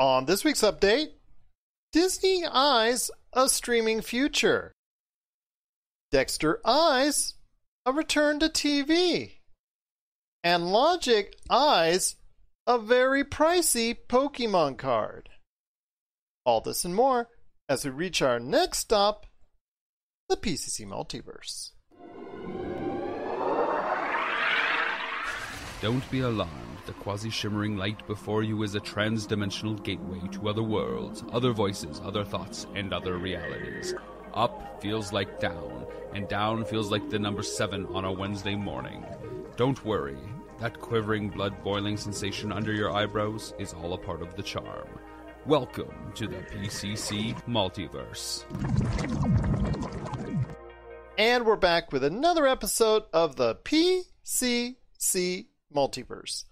On this week's update, Disney eyes a streaming future. Dexter eyes a return to TV. And Logic eyes a very pricey Pokemon card. All this and more as we reach our next stop, the PCC Multiverse. Don't be alarmed. The quasi shimmering light before you is a trans dimensional gateway to other worlds, other voices, other thoughts, and other realities. Up feels like down, and down feels like the number seven on a Wednesday morning. Don't worry, that quivering, blood boiling sensation under your eyebrows is all a part of the charm. Welcome to the PCC Multiverse. And we're back with another episode of the PCC Multiverse.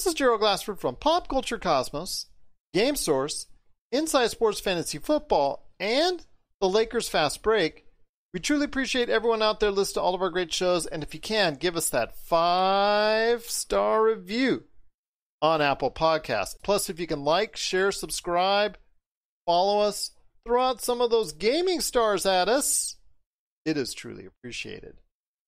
This is Gerald Glassford from Pop Culture Cosmos, Game Source, Inside Sports Fantasy Football, and the Lakers Fast Break. We truly appreciate everyone out there listening to all of our great shows, and if you can, give us that five star review on Apple Podcasts. Plus, if you can like, share, subscribe, follow us, throw out some of those gaming stars at us, it is truly appreciated.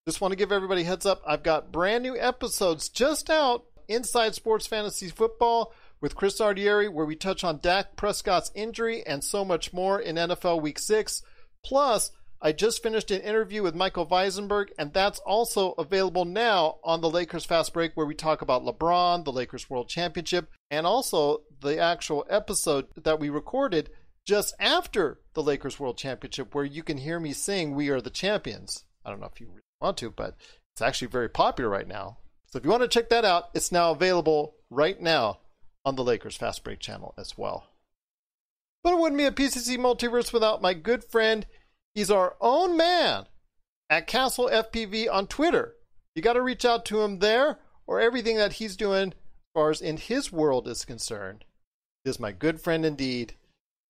Just want to give everybody heads up. I've got brand new episodes just out Inside Sports Fantasy Football with Chris Ardieri, where we touch on Dak Prescott's injury and so much more in NFL Week 6. Plus, I just finished an interview with Michael Weisenberg, and that's also available now on the Lakers Fast Break, where we talk about LeBron, the Lakers World Championship, and also the actual episode that we recorded just after the Lakers World Championship, where you can hear me sing We Are the Champions. I don't know if you really want to, but it's actually very popular right now. So if you want to check that out, it's now available right now on the Lakers Fast Break channel as well. But it wouldn't be a PCC multiverse without my good friend. He's our own man at Castle FPV on Twitter. You got to reach out to him there or everything that he's doing as far as in his world is concerned. It is my good friend indeed.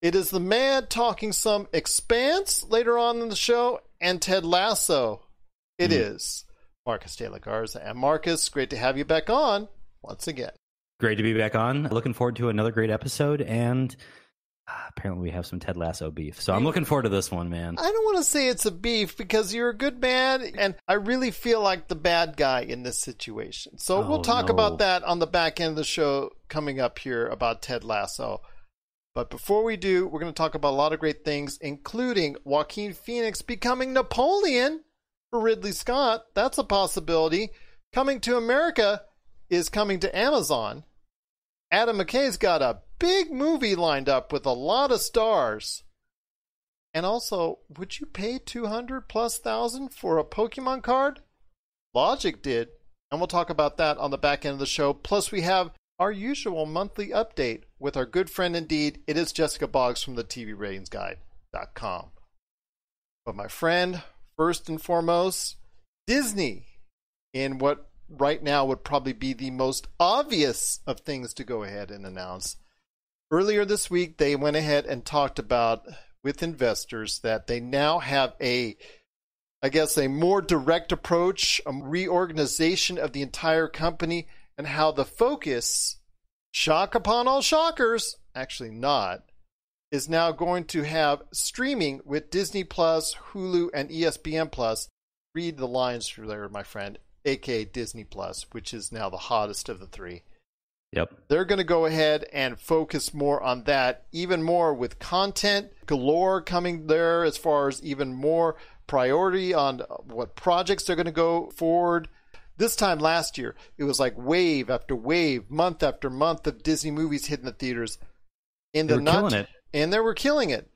It is the man talking some expanse later on in the show and Ted Lasso. It mm. is Marcus de la Garza. And Marcus, great to have you back on once again. Great to be back on. Looking forward to another great episode. And uh, apparently, we have some Ted Lasso beef. So I'm looking forward to this one, man. I don't want to say it's a beef because you're a good man. And I really feel like the bad guy in this situation. So oh, we'll talk no. about that on the back end of the show coming up here about Ted Lasso. But before we do, we're going to talk about a lot of great things, including Joaquin Phoenix becoming Napoleon for Ridley Scott. That's a possibility. Coming to America is coming to Amazon. Adam McKay's got a big movie lined up with a lot of stars. And also, would you pay 200 plus thousand for a Pokemon card? Logic did. And we'll talk about that on the back end of the show. Plus, we have our usual monthly update with our good friend indeed. It is Jessica Boggs from the TV Ratings Guide.com. But my friend, first and foremost, Disney, in what right now would probably be the most obvious of things to go ahead and announce. Earlier this week, they went ahead and talked about with investors that they now have a, I guess, a more direct approach, a reorganization of the entire company, and how the focus, shock upon all shockers, actually not, is now going to have streaming with Disney Plus, Hulu, and ESPN Plus. Read the lines through there, my friend, aka Disney Plus, which is now the hottest of the three. Yep. They're going to go ahead and focus more on that, even more with content galore coming there, as far as even more priority on what projects they're going to go forward. This time last year, it was like wave after wave, month after month of Disney movies hitting the theaters. In the not, it and they were killing it.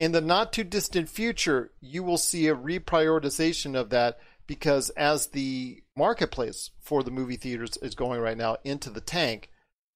In the not too distant future, you will see a reprioritization of that because as the marketplace for the movie theaters is going right now into the tank,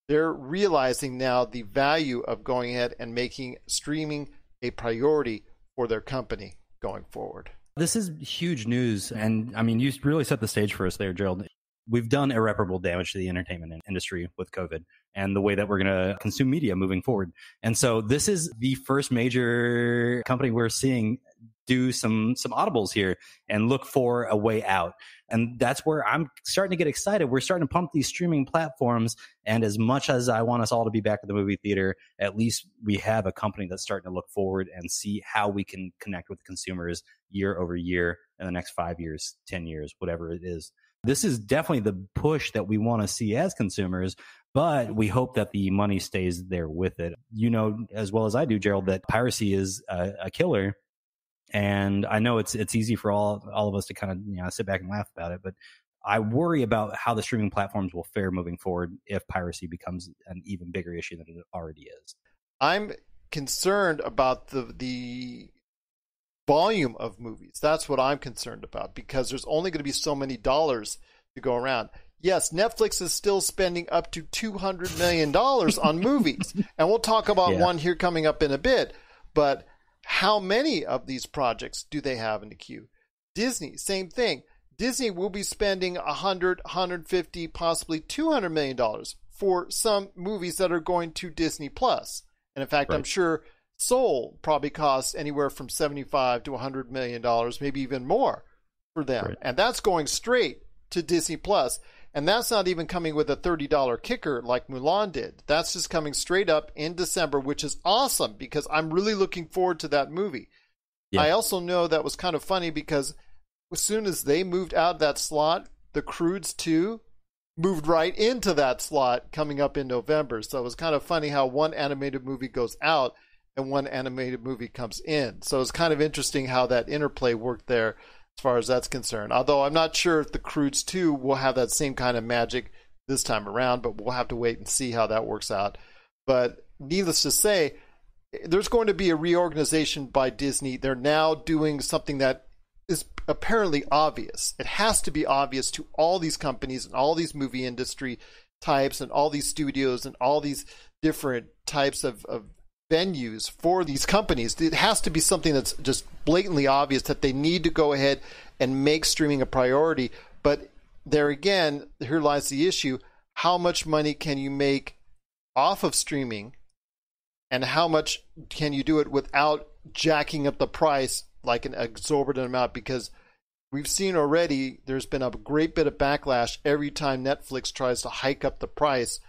they're realizing now the value of going ahead and making streaming a priority for their company going forward. This is huge news. And I mean, you really set the stage for us there, Gerald we've done irreparable damage to the entertainment industry with COVID and the way that we're going to consume media moving forward. And so this is the first major company we're seeing do some some audibles here and look for a way out. And that's where I'm starting to get excited. We're starting to pump these streaming platforms. And as much as I want us all to be back at the movie theater, at least we have a company that's starting to look forward and see how we can connect with consumers year over year in the next five years, 10 years, whatever it is. This is definitely the push that we want to see as consumers, but we hope that the money stays there with it. You know, as well as I do, Gerald, that piracy is a, a killer and I know it's it's easy for all all of us to kind of you know sit back and laugh about it, but I worry about how the streaming platforms will fare moving forward if piracy becomes an even bigger issue than it already is. I'm concerned about the the volume of movies. That's what I'm concerned about because there's only going to be so many dollars to go around. Yes, Netflix is still spending up to $200 million on movies. And we'll talk about yeah. one here coming up in a bit. But how many of these projects do they have in the queue? Disney, same thing. Disney will be spending 100, 150, possibly 200 million dollars for some movies that are going to Disney Plus. And in fact, right. I'm sure Soul probably costs anywhere from 75 to 100 million dollars, maybe even more for them. Right. And that's going straight to Disney Plus. And that's not even coming with a $30 kicker like Mulan did. That's just coming straight up in December, which is awesome because I'm really looking forward to that movie. Yeah. I also know that was kind of funny because as soon as they moved out of that slot, the Croods 2 moved right into that slot coming up in November. So it was kind of funny how one animated movie goes out and one animated movie comes in. So it's kind of interesting how that interplay worked there as far as that's concerned. Although I'm not sure if the Croods 2 will have that same kind of magic this time around, but we'll have to wait and see how that works out. But needless to say, there's going to be a reorganization by Disney. They're now doing something that is apparently obvious. It has to be obvious to all these companies and all these movie industry types and all these studios and all these different types of, of venues for these companies. It has to be something that's just blatantly obvious that they need to go ahead and make streaming a priority. But there again, here lies the issue. How much money can you make off of streaming? And how much can you do it without jacking up the price like an exorbitant amount? Because we've seen already there's been a great bit of backlash every time Netflix tries to hike up the price,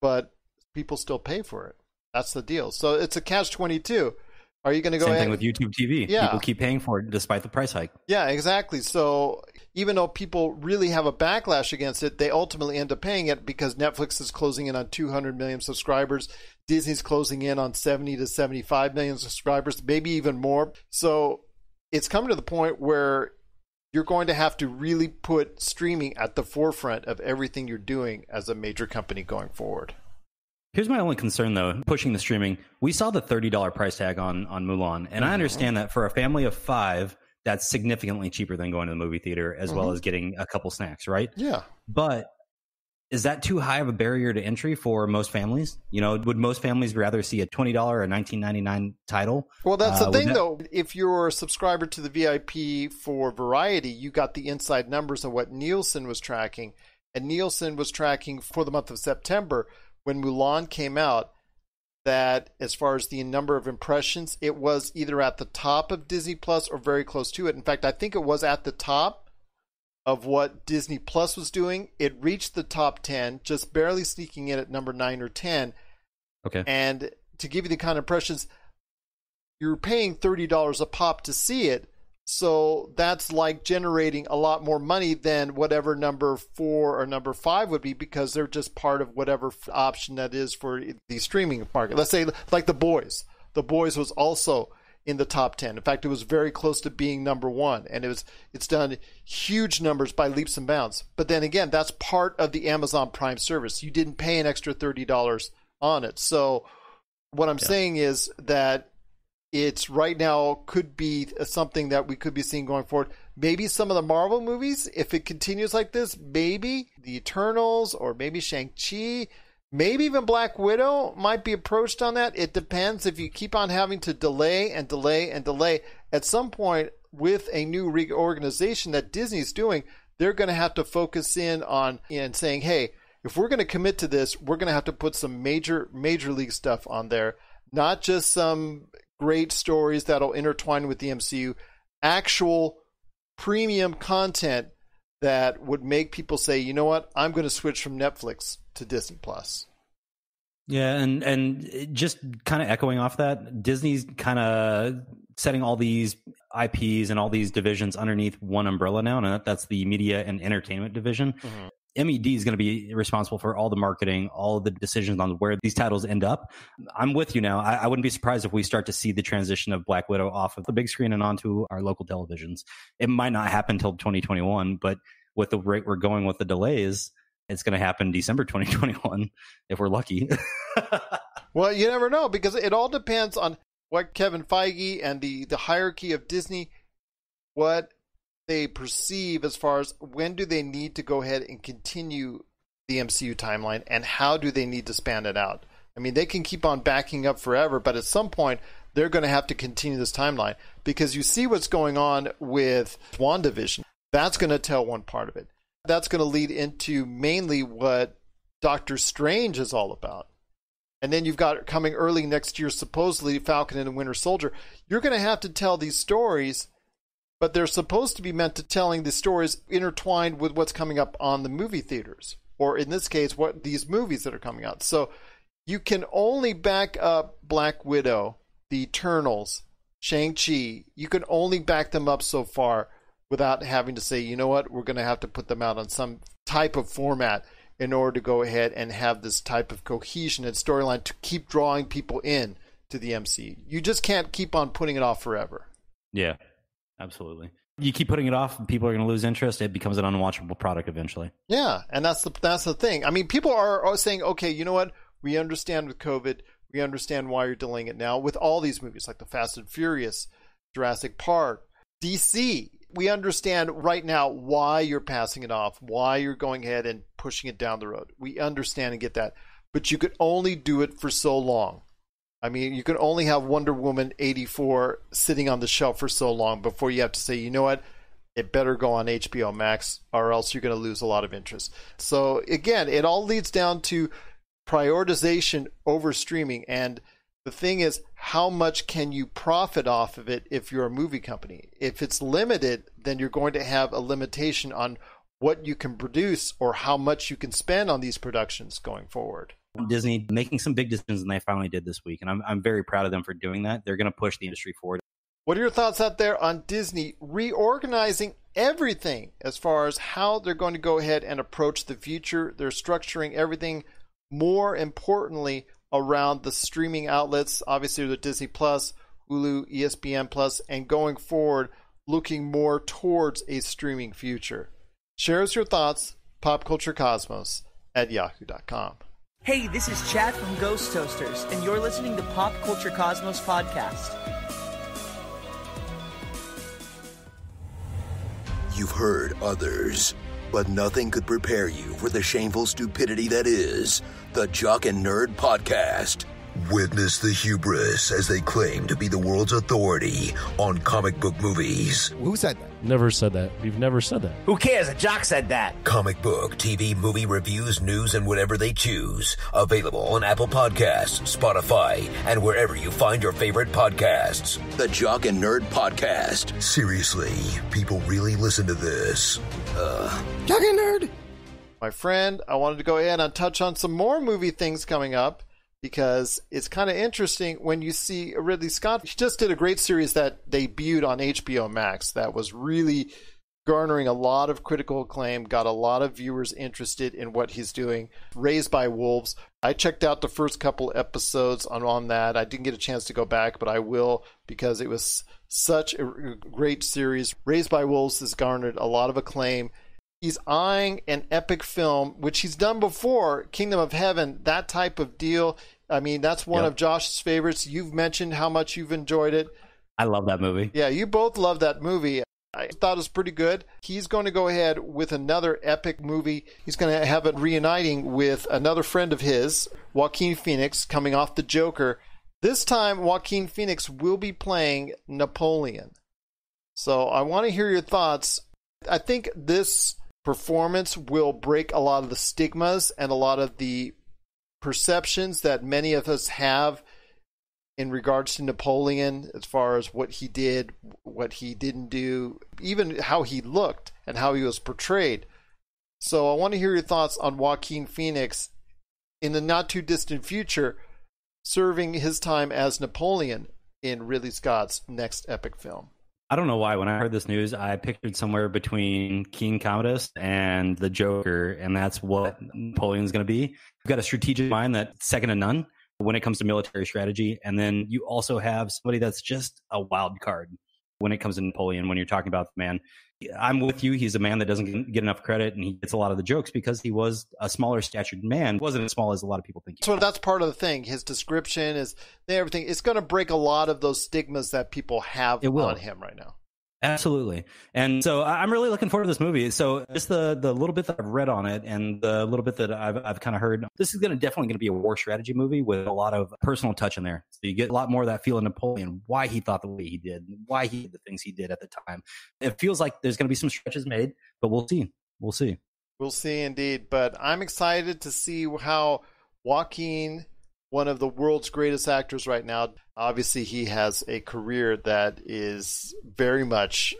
but people still pay for it. That's the deal. So it's a catch twenty two. Are you going to go? Same ahead? thing with YouTube TV. Yeah, people keep paying for it despite the price hike. Yeah, exactly. So even though people really have a backlash against it, they ultimately end up paying it because Netflix is closing in on 200 million subscribers. Disney's closing in on 70 to 75 million subscribers, maybe even more. So it's coming to the point where you're going to have to really put streaming at the forefront of everything you're doing as a major company going forward. Here's my only concern though, pushing the streaming. We saw the $30 price tag on on Mulan, and mm-hmm. I understand that for a family of 5, that's significantly cheaper than going to the movie theater as mm-hmm. well as getting a couple snacks, right? Yeah. But is that too high of a barrier to entry for most families? You know, would most families rather see a $20 or 19.99 title? Well, that's the uh, thing that... though. If you're a subscriber to the VIP for Variety, you got the inside numbers of what Nielsen was tracking, and Nielsen was tracking for the month of September when Mulan came out that as far as the number of impressions, it was either at the top of Disney Plus or very close to it. In fact, I think it was at the top of what Disney Plus was doing. It reached the top 10, just barely sneaking in at number 9 or 10. Okay. And to give you the kind of impressions, you're paying $30 a pop to see it, so that's like generating a lot more money than whatever number four or number five would be because they're just part of whatever option that is for the streaming market. Let's say, like The Boys. The Boys was also in the top 10. In fact, it was very close to being number one, and it was it's done huge numbers by leaps and bounds. But then again, that's part of the Amazon Prime service. You didn't pay an extra $30 on it. So what I'm yeah. saying is that it's right now could be something that we could be seeing going forward. Maybe some of the Marvel movies, if it continues like this, maybe the Eternals or maybe Shang-Chi, maybe even Black Widow might be approached on that. It depends if you keep on having to delay and delay and delay. At some point, with a new reorganization that Disney's doing, they're going to have to focus in on and saying, hey, if we're going to commit to this, we're going to have to put some major, major league stuff on there, not just some great stories that'll intertwine with the MCU. actual premium content that would make people say, you know what, I'm going to switch from Netflix to Disney Plus. Yeah, and and just kind of echoing off that, Disney's kind of setting all these IPs and all these divisions underneath one umbrella now, and that, that's the media and entertainment division. Mm-hmm. MED is going to be responsible for all the marketing, all the decisions on where these titles end up. I'm with you now. I, I, wouldn't be surprised if we start to see the transition of Black Widow off of the big screen and onto our local televisions. It might not happen until 2021, but with the rate we're going with the delays, it's going to happen December 2021 if we're lucky. well, you never know because it all depends on what Kevin Feige and the the hierarchy of Disney what they perceive as far as when do they need to go ahead and continue the MCU timeline and how do they need to span it out. I mean, they can keep on backing up forever, but at some point they're going to have to continue this timeline because you see what's going on with WandaVision. That's going to tell one part of it. That's going to lead into mainly what Doctor Strange is all about. And then you've got coming early next year, supposedly Falcon and the Winter Soldier. You're going to have to tell these stories, but they're supposed to be meant to telling the stories intertwined with what's coming up on the movie theaters, or in this case, what these movies that are coming out. So you can only back up Black Widow, the Eternals, Shang-Chi. You can only back them up so far without having to say, you know what, we're going to have to put them out on some type of format in order to go ahead and have this type of cohesion and storyline to keep drawing people in to the MC. You just can't keep on putting it off forever. Yeah, absolutely. You keep putting it off, people are going to lose interest. It becomes an unwatchable product eventually. Yeah, and that's the that's the thing. I mean, people are saying, okay, you know what? We understand with COVID, we understand why you're delaying it now. With all these movies like the Fast and Furious, Jurassic Park, DC, we understand right now why you're passing it off, why you're going ahead and pushing it down the road. We understand and get that. But you could only do it for so long. I mean, you can only have Wonder Woman 84 sitting on the shelf for so long before you have to say, you know what? It better go on HBO Max or else you're going to lose a lot of interest. So, again, it all leads down to prioritization over streaming. And the thing is, how much can you profit off of it if you're a movie company? If it's limited, then you're going to have a limitation on what you can produce or how much you can spend on these productions going forward. Disney making some big decisions, and they finally did this week, and I'm I'm very proud of them for doing that. They're going to push the industry forward. What are your thoughts out there on Disney reorganizing everything as far as how they're going to go ahead and approach the future? They're structuring everything more importantly around the streaming outlets, obviously the Disney Plus, Hulu, ESPN Plus, and going forward, looking more towards a streaming future. Share us your thoughts, popculturecosmos at yahoo.com. Hey, this is Chad from Ghost Toasters, and you're listening to Pop Culture Cosmos Podcast. You've heard others, but nothing could prepare you for the shameful stupidity that is the Jock and Nerd Podcast. Witness the hubris as they claim to be the world's authority on comic book movies. Who said that? Never said that. We've never said that. Who cares? A jock said that. Comic book, TV, movie reviews, news, and whatever they choose. Available on Apple Podcasts, Spotify, and wherever you find your favorite podcasts. The Jock and Nerd Podcast. Seriously, people really listen to this. Uh. Jock and Nerd! My friend, I wanted to go ahead and touch on some more movie things coming up because it's kind of interesting when you see Ridley Scott. He just did a great series that debuted on HBO Max that was really garnering a lot of critical acclaim, got a lot of viewers interested in what he's doing. Raised by Wolves. I checked out the first couple episodes on, on that. I didn't get a chance to go back, but I will because it was such a great series. Raised by Wolves has garnered a lot of acclaim he's eyeing an epic film, which he's done before, Kingdom of Heaven, that type of deal. I mean, that's one yep. of Josh's favorites. You've mentioned how much you've enjoyed it. I love that movie. Yeah, you both love that movie. I thought it was pretty good. He's going to go ahead with another epic movie. He's going to have it reuniting with another friend of his, Joaquin Phoenix, coming off the Joker. This time, Joaquin Phoenix will be playing Napoleon. So I want to hear your thoughts. I think this performance will break a lot of the stigmas and a lot of the perceptions that many of us have in regards to Napoleon, as far as what he did, what he didn't do, even how he looked and how he was portrayed. So I want to hear your thoughts on Joaquin Phoenix in the not too distant future, serving his time as Napoleon in Ridley Scott's next epic film. I don't know why. When I heard this news, I pictured somewhere between King Commodus and the Joker, and that's what Napoleon's going to be. You've got a strategic mind that's second to none when it comes to military strategy, and then you also have somebody that's just a wild card when it comes to Napoleon. When you're talking about the man, I'm with you. He's a man that doesn't get enough credit, and he gets a lot of the jokes because he was a smaller statured man. He wasn't as small as a lot of people think. so that's part of the thing. His description is everything. It's going to break a lot of those stigmas that people have on him right now. Absolutely. And so I'm really looking forward to this movie. So just the the little bit that I've read on it and the little bit that I've I've kind of heard, this is going to definitely going to be a war strategy movie with a lot of personal touch in there. So you get a lot more of that feel of Napoleon, why he thought the way he did, why he did the things he did at the time. It feels like there's going to be some stretches made, but we'll see. We'll see. We'll see indeed. But I'm excited to see how Joaquin one of the world's greatest actors right now. Obviously, he has a career that is very much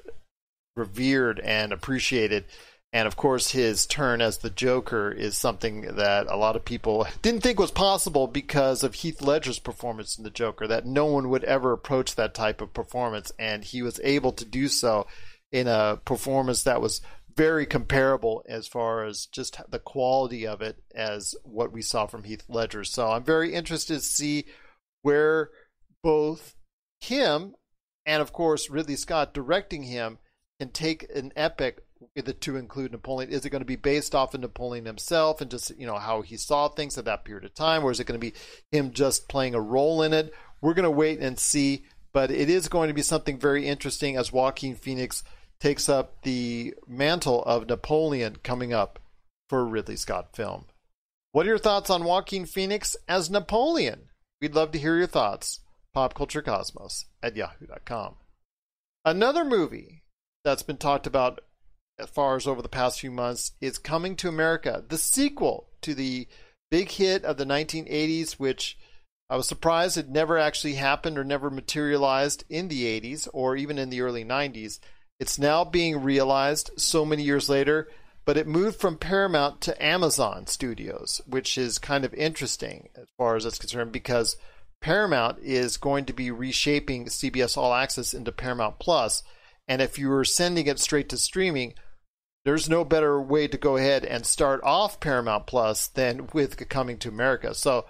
revered and appreciated. And of course, his turn as the Joker is something that a lot of people didn't think was possible because of Heath Ledger's performance in the Joker, that no one would ever approach that type of performance. And he was able to do so in a performance that was very comparable as far as just the quality of it as what we saw from Heath Ledger. So I'm very interested to see where both him and, of course, Ridley Scott directing him can take an epic to include Napoleon. Is it going to be based off of Napoleon himself and just you know how he saw things at that period of time, or is it going to be him just playing a role in it? We're going to wait and see. But it is going to be something very interesting as Joaquin Phoenix takes up the mantle of Napoleon coming up for a Ridley Scott film. What are your thoughts on Joaquin Phoenix as Napoleon? We'd love to hear your thoughts. PopCultureCosmos at yahoo.com. Another movie that's been talked about as far as over the past few months is Coming to America, the sequel to the big hit of the 1980s, which I was surprised it never actually happened or never materialized in the 80s or even in the early 90s. It's now being realized so many years later, but it moved from Paramount to Amazon Studios, which is kind of interesting as far as it's concerned because Paramount is going to be reshaping CBS All Access into Paramount Plus, and if you were sending it straight to streaming, there's no better way to go ahead and start off Paramount Plus than with coming to America. So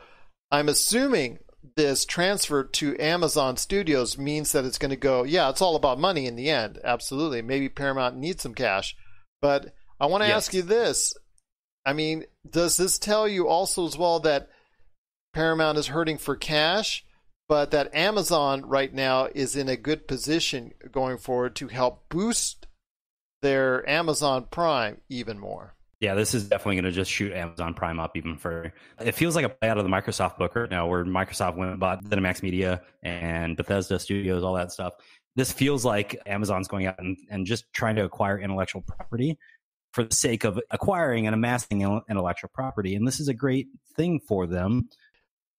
I'm assuming this transfer to Amazon Studios means that it's going to go, yeah, it's all about money in the end. Absolutely. Maybe Paramount needs some cash. But I want to yes. ask you this. I mean, does this tell you also as well that Paramount is hurting for cash, but that Amazon right now is in a good position going forward to help boost their Amazon Prime even more? Yeah, this is definitely going to just shoot Amazon Prime up even further. It feels like a play out of the Microsoft book right now, where Microsoft went and bought ZeniMax Media and Bethesda Studios, all that stuff. This feels like Amazon's going out and, and just trying to acquire intellectual property for the sake of acquiring and amassing intellectual property. And this is a great thing for them.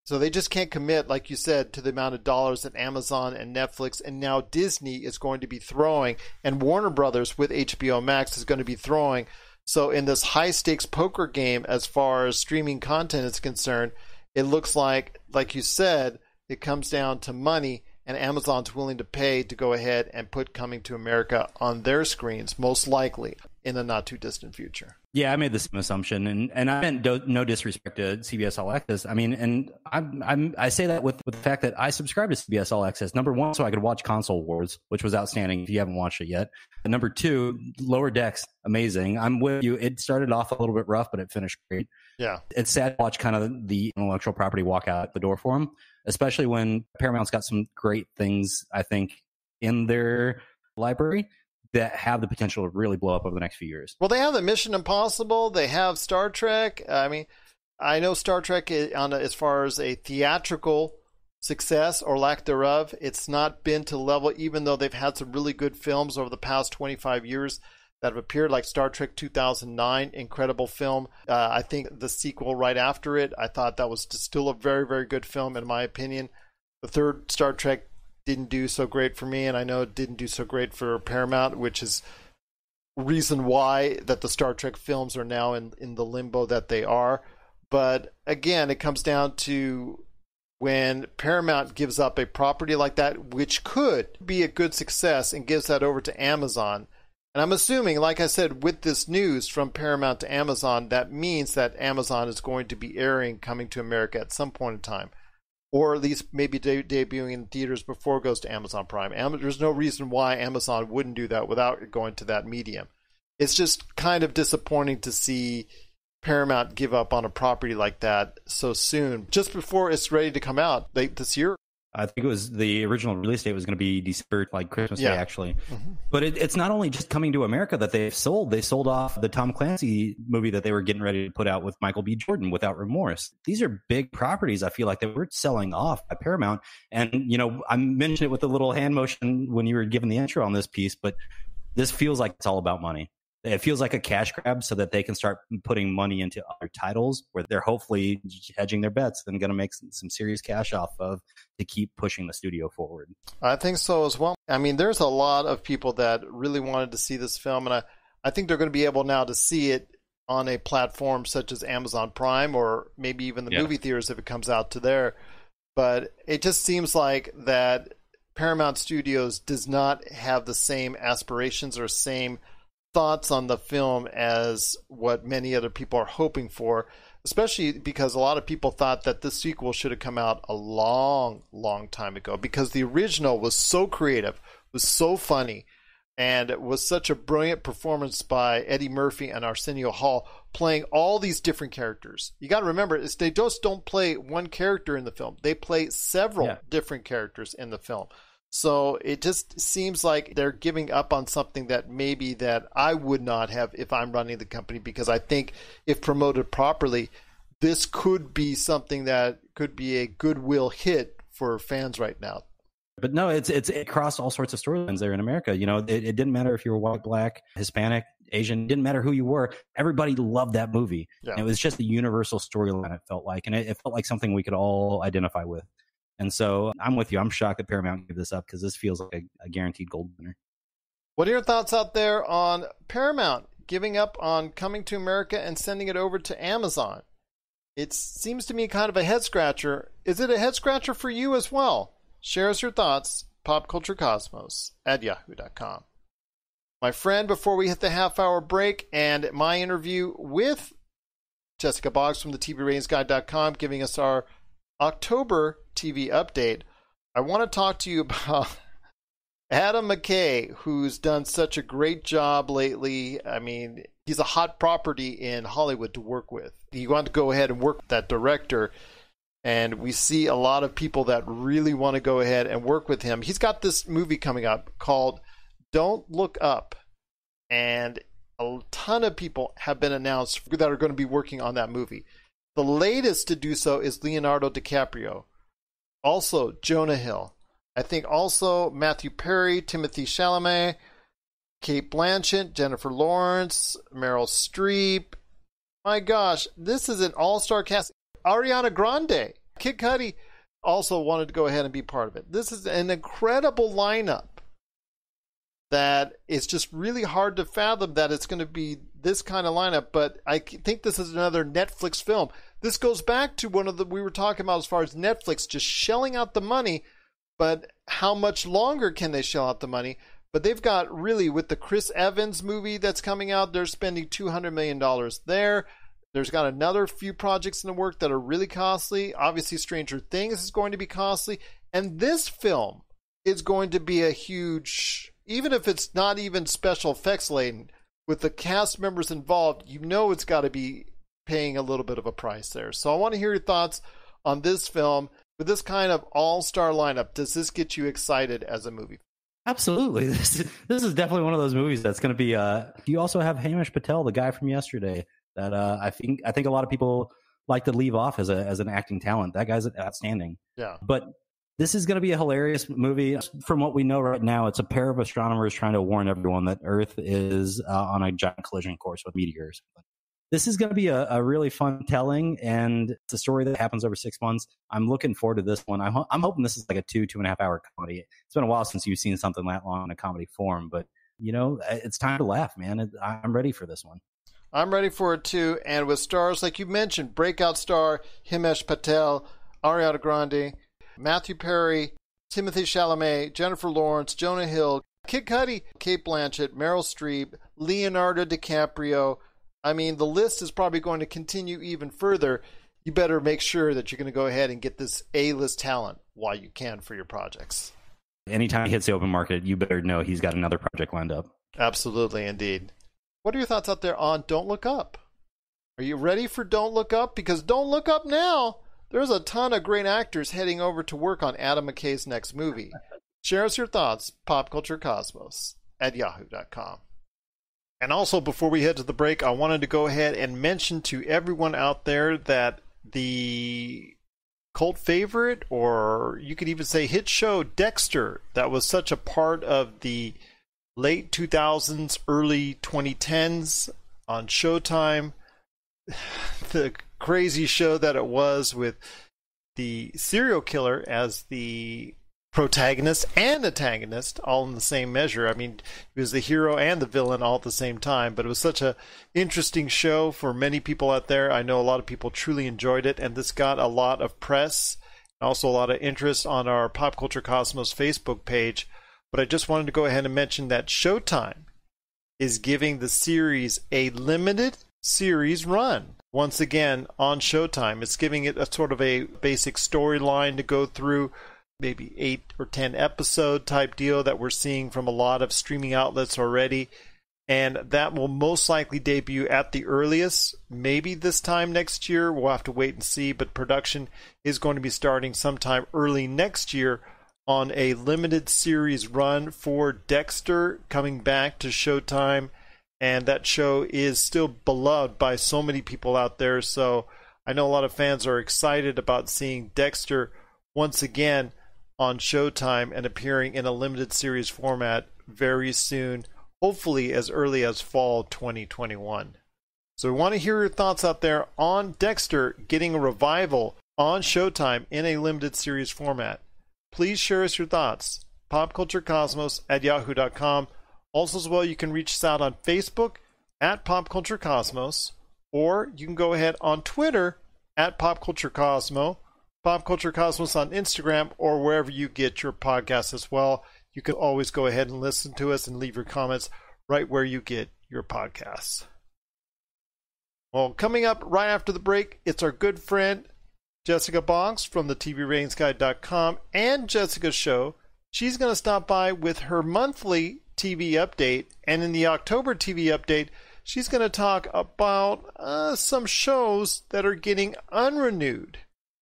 So they just can't commit, like you said, to the amount of dollars that Amazon and Netflix and now Disney is going to be throwing, and Warner Brothers with HBO Max is going to be throwing so in this high stakes poker game, as far as streaming content is concerned, it looks like, like you said, it comes down to money, and Amazon's willing to pay to go ahead and put Coming to America on their screens, most likely in the not too distant future. Yeah, I made the same assumption, and and I meant do, no disrespect to CBS All Access. I mean, and I'm, I'm I say that with with the fact that I subscribe to CBS All Access. Number one, so I could watch Console Wars, which was outstanding. If you haven't watched it yet, and number two, Lower Decks, amazing. I'm with you. It started off a little bit rough, but it finished great. Yeah, it's sad to watch kind of the intellectual property walk out the door for them, especially when Paramount's got some great things. I think in their library that have the potential to really blow up over the next few years. Well, they have the Mission Impossible. They have Star Trek. I mean, I know Star Trek on a, as far as a theatrical success or lack thereof, it's not been to level. Even though they've had some really good films over the past 25 years that have appeared, like Star Trek 2009, incredible film. Uh, I think the sequel right after it, I thought that was still a very, very good film in my opinion. the third Star Trek didn't do so great for me, and I know it didn't do so great for Paramount, which is reason why that the Star Trek films are now in in the limbo that they are. But again, it comes down to when Paramount gives up a property like that, which could be a good success, and gives that over to Amazon. And I'm assuming, like I said, with this news from Paramount to Amazon, that means that Amazon is going to be airing Coming to America at some point in time or at least maybe de- debuting in theaters before it goes to Amazon Prime. Am- there's no reason why Amazon wouldn't do that without going to that medium. It's just kind of disappointing to see Paramount give up on a property like that so soon, just before it's ready to come out late this year. I think it was the original release date was going to be December, like Christmas Yeah. Day, actually. Mm-hmm. But it, it's not only just coming to America that they've sold. They sold off the Tom Clancy movie that they were getting ready to put out with Michael B. Jordan, Without Remorse. These are big properties. I feel like that we're selling off by Paramount. And you know, I mentioned it with a little hand motion when you were giving the intro on this piece, but this feels like it's all about money. It feels like a cash grab so that they can start putting money into other titles where they're hopefully hedging their bets and going to make some, some serious cash off of to keep pushing the studio forward. I think so as well. I mean, there's a lot of people that really wanted to see this film, and I, I think they're going to be able now to see it on a platform such as Amazon Prime or maybe even the Yeah. movie theaters if it comes out to there. But it just seems like that Paramount Studios does not have the same aspirations or same thoughts on the film as what many other people are hoping for, especially because a lot of people thought that this sequel should have come out a long, long time ago because the original was so creative, was so funny, and it was such a brilliant performance by Eddie Murphy and Arsenio Hall playing all these different characters. You got to remember, it's, they just don't play one character in the film; they play several Yeah. different characters in the film. So it just seems like they're giving up on something that maybe that I would not have if I'm running the company because I think if promoted properly, this could be something that could be a goodwill hit for fans right now. But no, it's it's across all sorts of storylines there in America. You know, it, it didn't matter if you were white, black, Hispanic, Asian. It didn't matter who you were. Everybody loved that movie. Yeah. And it was just a universal storyline. It felt like, and it, it felt like something we could all identify with. And so I'm with you. I'm shocked that Paramount gave this up because this feels like a, a guaranteed gold winner. What are your thoughts out there on Paramount giving up on coming to America and sending it over to Amazon? It seems to me kind of a head scratcher. Is it a head scratcher for you as well? Share us your thoughts, popculturecosmos at yahoo.com. My friend, before we hit the half hour break and my interview with Jessica Boggs from the TVRatingsGuide.com giving us our October TV update, I want to talk to you about Adam McKay, who's done such a great job lately. I mean, he's a hot property in Hollywood to work with. You want to go ahead and work with that director. And we see a lot of people that really want to go ahead and work with him. He's got this movie coming up called Don't Look Up. And a ton of people have been announced that are going to be working on that movie. The latest to do so is Leonardo DiCaprio. Also, Jonah Hill. I think also Matthew Perry, Timothy Chalamet, Cate Blanchett, Jennifer Lawrence, Meryl Streep. My gosh, this is an all-star cast. Ariana Grande, Kid Cudi also wanted to go ahead and be part of it. This is an incredible lineup that it's just really hard to fathom that it's going to be this kind of lineup. But I think this is another Netflix film. This goes back to one of the we were talking about as far as Netflix just shelling out the money, but how much longer can they shell out the money? But they've got really with the Chris Evans movie that's coming out, they're spending two hundred million dollars there. There's got another few projects in the work that are really costly. Obviously, Stranger Things is going to be costly, and this film is going to be a huge, even if it's not even special effects laden. With the cast members involved, you know it's got to be paying a little bit of a price there. So I want to hear your thoughts on this film with this kind of all-star lineup. Does this get you excited as a movie? Absolutely. This is, this is definitely one of those movies that's going to be. Uh, you also have Himesh Patel, the guy from yesterday, that uh, I think I think a lot of people like to leave off as a as an acting talent. That guy's outstanding. Yeah. But this is going to be a hilarious movie. From what we know right now, it's a pair of astronomers trying to warn everyone that Earth is uh, on a giant collision course with meteors. This is going to be a, a, really fun telling, and it's a story that happens over six months. I'm looking forward to this one. I'm, ho- I'm hoping this is like a two, two and a half hour comedy. It's been a while since you've seen something that long in a comedy form, but you know, it's time to laugh, man. I'm ready for this one. I'm ready for it too. And with stars like you mentioned, breakout star Himesh Patel, Ariana Grande, Matthew Perry, timothy Chalamet, Jennifer Lawrence, Jonah Hill, Kid Cudi, Cate Blanchett, Meryl Streep, Leonardo DiCaprio. I mean, the list is probably going to continue even further. You better make sure that you're going to go ahead and get this A-list talent while you can for your projects. Anytime he hits the open market, you better know he's got another project lined up. Absolutely, indeed. What are your thoughts out there on Don't Look Up? Are you ready for Don't Look Up? Because Don't Look Up now. There's a ton of great actors heading over to work on Adam McKay's next movie. Share us your thoughts, popculturecosmos at yahoo.com. And also, before we head to the break, I wanted to go ahead and mention to everyone out there that the cult favorite, or you could even say hit show Dexter, that was such a part of the late 2000s, early 2010s on Showtime. The crazy show that it was with the serial killer as the protagonist and antagonist all in the same measure. I mean, he was the hero and the villain all at the same time, but it was such a interesting show for many people out there. I know a lot of people truly enjoyed it and this got a lot of press and also a lot of interest on our Pop Culture Cosmos Facebook page. But I just wanted to go ahead and mention that Showtime is giving the series a limited series run once again on Showtime. It's giving it a sort of a basic storyline to go through maybe eight or ten episode type deal that we're seeing from a lot of streaming outlets already. And that will most likely debut at the earliest, maybe this time next year. We'll have to wait and see, but production is going to be starting sometime early next year on a limited series run for Dexter coming back to Showtime. And that show is still beloved by so many people out there. So I know a lot of fans are excited about seeing Dexter once again on Showtime and appearing in a limited series format very soon, hopefully as early as fall 2021. So we want to hear your thoughts out there on Dexter getting a revival on Showtime in a limited series format. Please share us your thoughts. PopCultureCosmos at yahoo.com. Also, as well, you can reach us out on Facebook at PopCultureCosmos, or you can go ahead on Twitter at PopCultureCosmo Pop Culture Cosmos on Instagram or wherever you get your podcasts as well. You can always go ahead and listen to us and leave your comments right where you get your podcasts. Well, coming up right after the break, it's our good friend Jessica Boggs from the TVRatingsGuide.com and Jessica's show. She's going to stop by with her monthly TV update, and in the October TV update, she's going to talk about uh, some shows that are getting unrenewed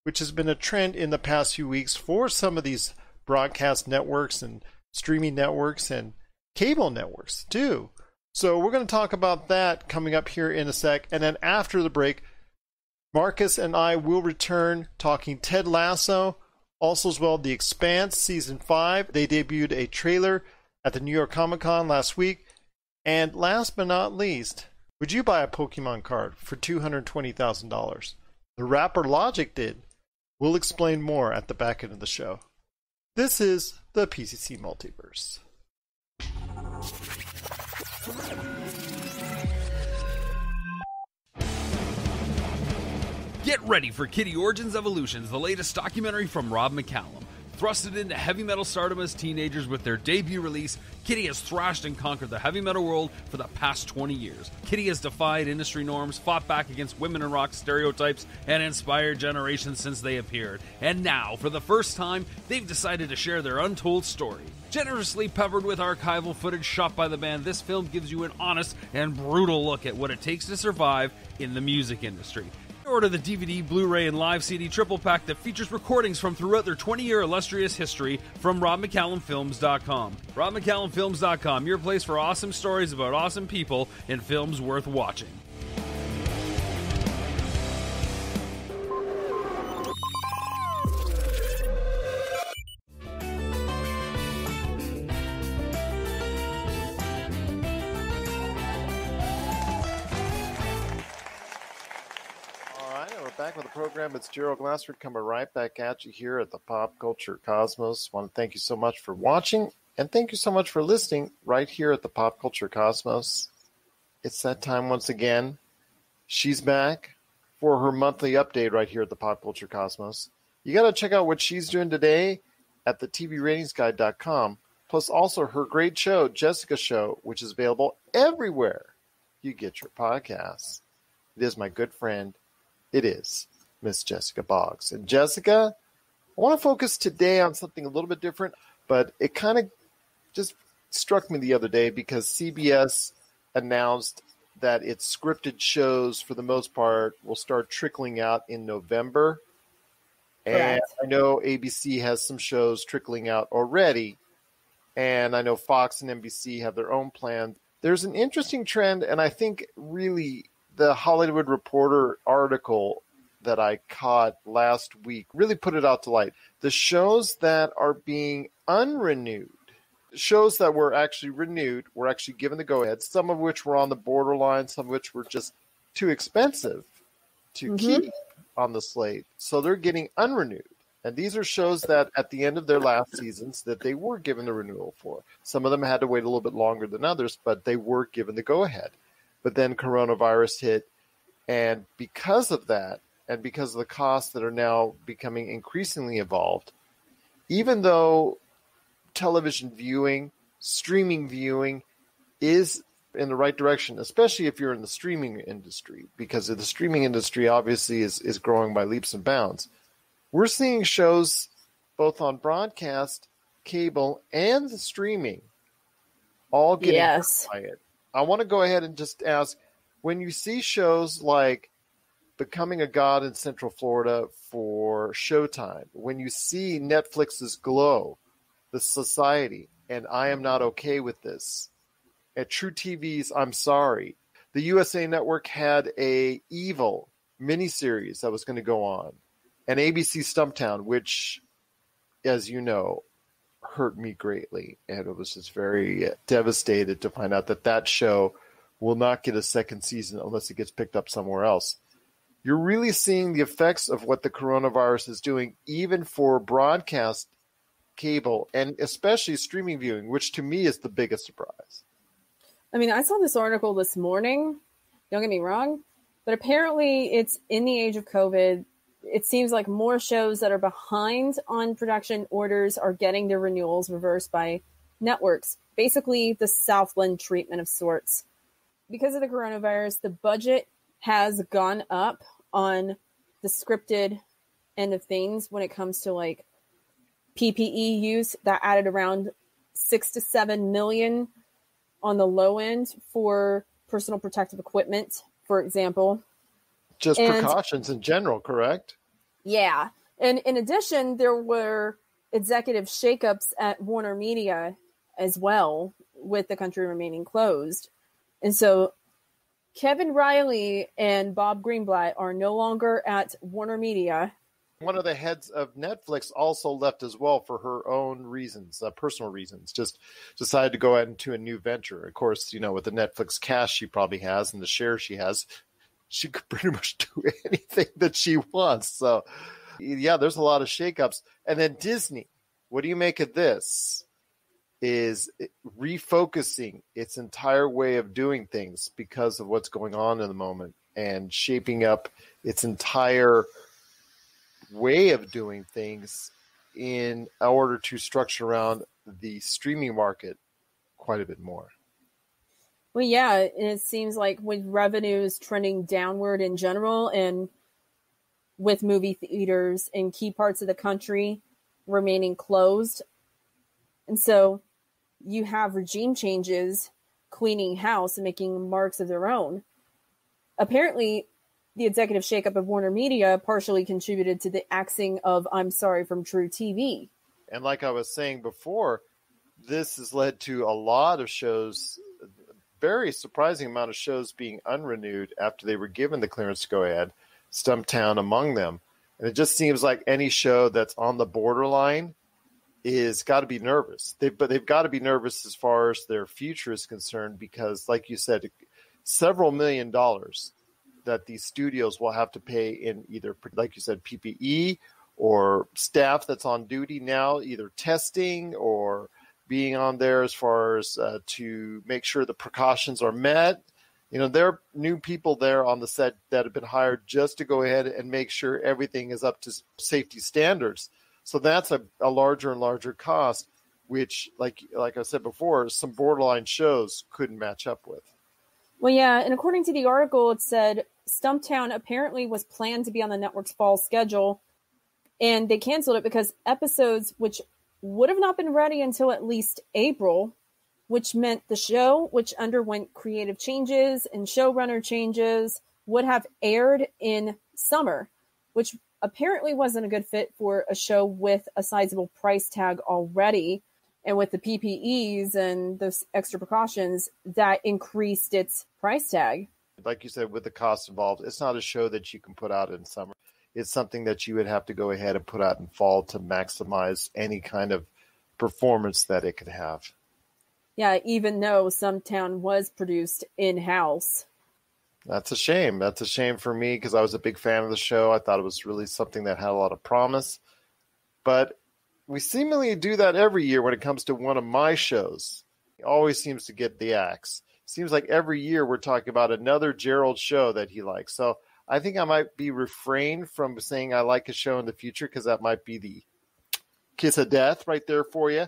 which has been a trend in the past few weeks for some of these broadcast networks and streaming networks and cable networks too. So we're going to talk about that coming up here in a sec. And then after the break, Marcus and I will return talking Ted Lasso, also as well The Expanse season 5. They debuted a trailer at the New York Comic Con last week. And last but not least, would you buy a Pokemon card for $220,000? The rapper Logic did. We'll explain more at the back end of the show. This is the PCC Multiverse. Get ready for Kittie Origins Evolutions, the latest documentary from Rob McCallum. Thrusted into heavy metal stardom as teenagers with their debut release, Kittie has thrashed and conquered the heavy metal world for the past 20 years. Kittie has defied industry norms, fought back against women in rock stereotypes, and inspired generations since they appeared. And now, for the first time, they've decided to share their untold story. Generously peppered with archival footage shot by the band, this film gives you an honest and brutal look at what it takes to survive in the music industry. Order the DVD, Blu ray, and live CD triple pack that features recordings from throughout their 20 year illustrious history from RobMcCallumFilms.com. RobMcCallumFilms.com, your place for awesome stories about awesome people and films worth watching. With the program. It's Gerald Glassford coming right back at you here at the Pop Culture Cosmos. want to thank you so much for watching and thank you so much for listening right here at the Pop Culture Cosmos. It's that time once again. She's back for her monthly update right here at the Pop Culture Cosmos. You got to check out what she's doing today at the TVRatingsGuide.com, plus also her great show, Jessica Show, which is available everywhere you get your podcasts. It is my good friend. It is Miss Jessica Boggs. And Jessica, I want to focus today on something a little bit different, but it kind of just struck me the other day because CBS announced that its scripted shows, for the most part, will start trickling out in November. And. I know ABC has some shows trickling out already. And I know Fox and NBC have their own plan. There's an interesting trend, and I think really the Hollywood Reporter article that I caught last week really put it out to light. The shows that are being unrenewed, shows that were actually renewed, were actually given the go ahead, some of which were on the borderline, some of which were just too expensive to mm-hmm. keep on the slate. So they're getting unrenewed. And these are shows that at the end of their last seasons that they were given the renewal for. Some of them had to wait a little bit longer than others, but they were given the go ahead. But then coronavirus hit and because of that, and because of the costs that are now becoming increasingly involved, even though television viewing, streaming viewing is in the right direction, especially if you're in the streaming industry, because the streaming industry obviously is, is growing by leaps and bounds. We're seeing shows both on broadcast, cable, and the streaming all getting Yes. hurt by it. I want to go ahead and just ask when you see shows like Becoming a God in Central Florida for Showtime, when you see Netflix's Glow, The Society, and I Am Not Okay with This, at True TV's I'm Sorry, the USA Network had a Evil miniseries that was going to go on, and ABC Stumptown, which, as you know, hurt me greatly, and it was just very uh, devastated to find out that that show will not get a second season unless it gets picked up somewhere else. You're really seeing the effects of what the coronavirus is doing, even for broadcast cable and especially streaming viewing, which to me is the biggest surprise. I mean, I saw this article this morning. Don't get me wrong, but apparently it's in the age of COVID. It seems like more shows that are behind on production orders are getting their renewals reversed by networks. Basically, the Southland treatment of sorts. Because of the coronavirus, the budget has gone up on the scripted end of things when it comes to like PPE use. That added around six to seven million on the low end for personal protective equipment, for example. Just And- precautions in general, correct? Yeah. And in addition, there were executive shakeups at Warner Media as well, with the country remaining closed. And so Kevin Reilly and Bob Greenblatt are no longer at Warner Media. One of the heads of Netflix also left as well for her own reasons, uh, personal reasons. Just decided to go out into a new venture. Of course, you know, with the Netflix cash she probably has and the shares she has, she could pretty much do anything that she wants. So, yeah, there's a lot of shakeups. And then Disney, what do you make of this? Is refocusing its entire way of doing things because of what's going on in the moment and shaping up its entire way of doing things in order to structure around the streaming market quite a bit more. Well, yeah, and it seems like with revenues trending downward in general and with movie theaters in key parts of the country remaining closed. And so you have regime changes cleaning house and making marks of their own. Apparently, the executive shakeup of Warner Media partially contributed to the axing of I'm Sorry from True TV. And like I was saying before, this has led to a lot of shows, very surprising amount of shows being unrenewed after they were given the clearance to go ahead, Stumptown among them. And it just seems like any show that's on the borderline is got to be nervous. They, but they've got to be nervous as far as their future is concerned because, like you said, several million dollars that these studios will have to pay in either, like you said, PPE or staff that's on duty now, either testing or being on there as far as uh, to make sure the precautions are met. You know, there are new people there on the set that have been hired just to go ahead and make sure everything is up to safety standards. So that's a, a larger and larger cost, which, like like I said before, some borderline shows couldn't match up with. Well, yeah, and according to the article, it said Stumptown apparently was planned to be on the network's fall schedule, and they canceled it because episodes which would have not been ready until at least April, which meant the show, which underwent creative changes and showrunner changes, would have aired in summer, which apparently wasn't a good fit for a show with a sizable price tag already. And with the PPEs and those extra precautions, that increased its price tag. Like you said, with the cost involved, it's not a show that you can put out in summer. It's something that you would have to go ahead and put out in fall to maximize any kind of performance that it could have. Yeah, even though Stumptown was produced in house. That's a shame. That's a shame for me because I was a big fan of the show. I thought it was really something that had a lot of promise. But we seemingly do that every year when it comes to one of my shows. He always seems to get the axe. Seems like every year we're talking about another Gerald show that he likes. So I think I might be refrained from saying I like a show in the future because that might be the kiss of death right there for you.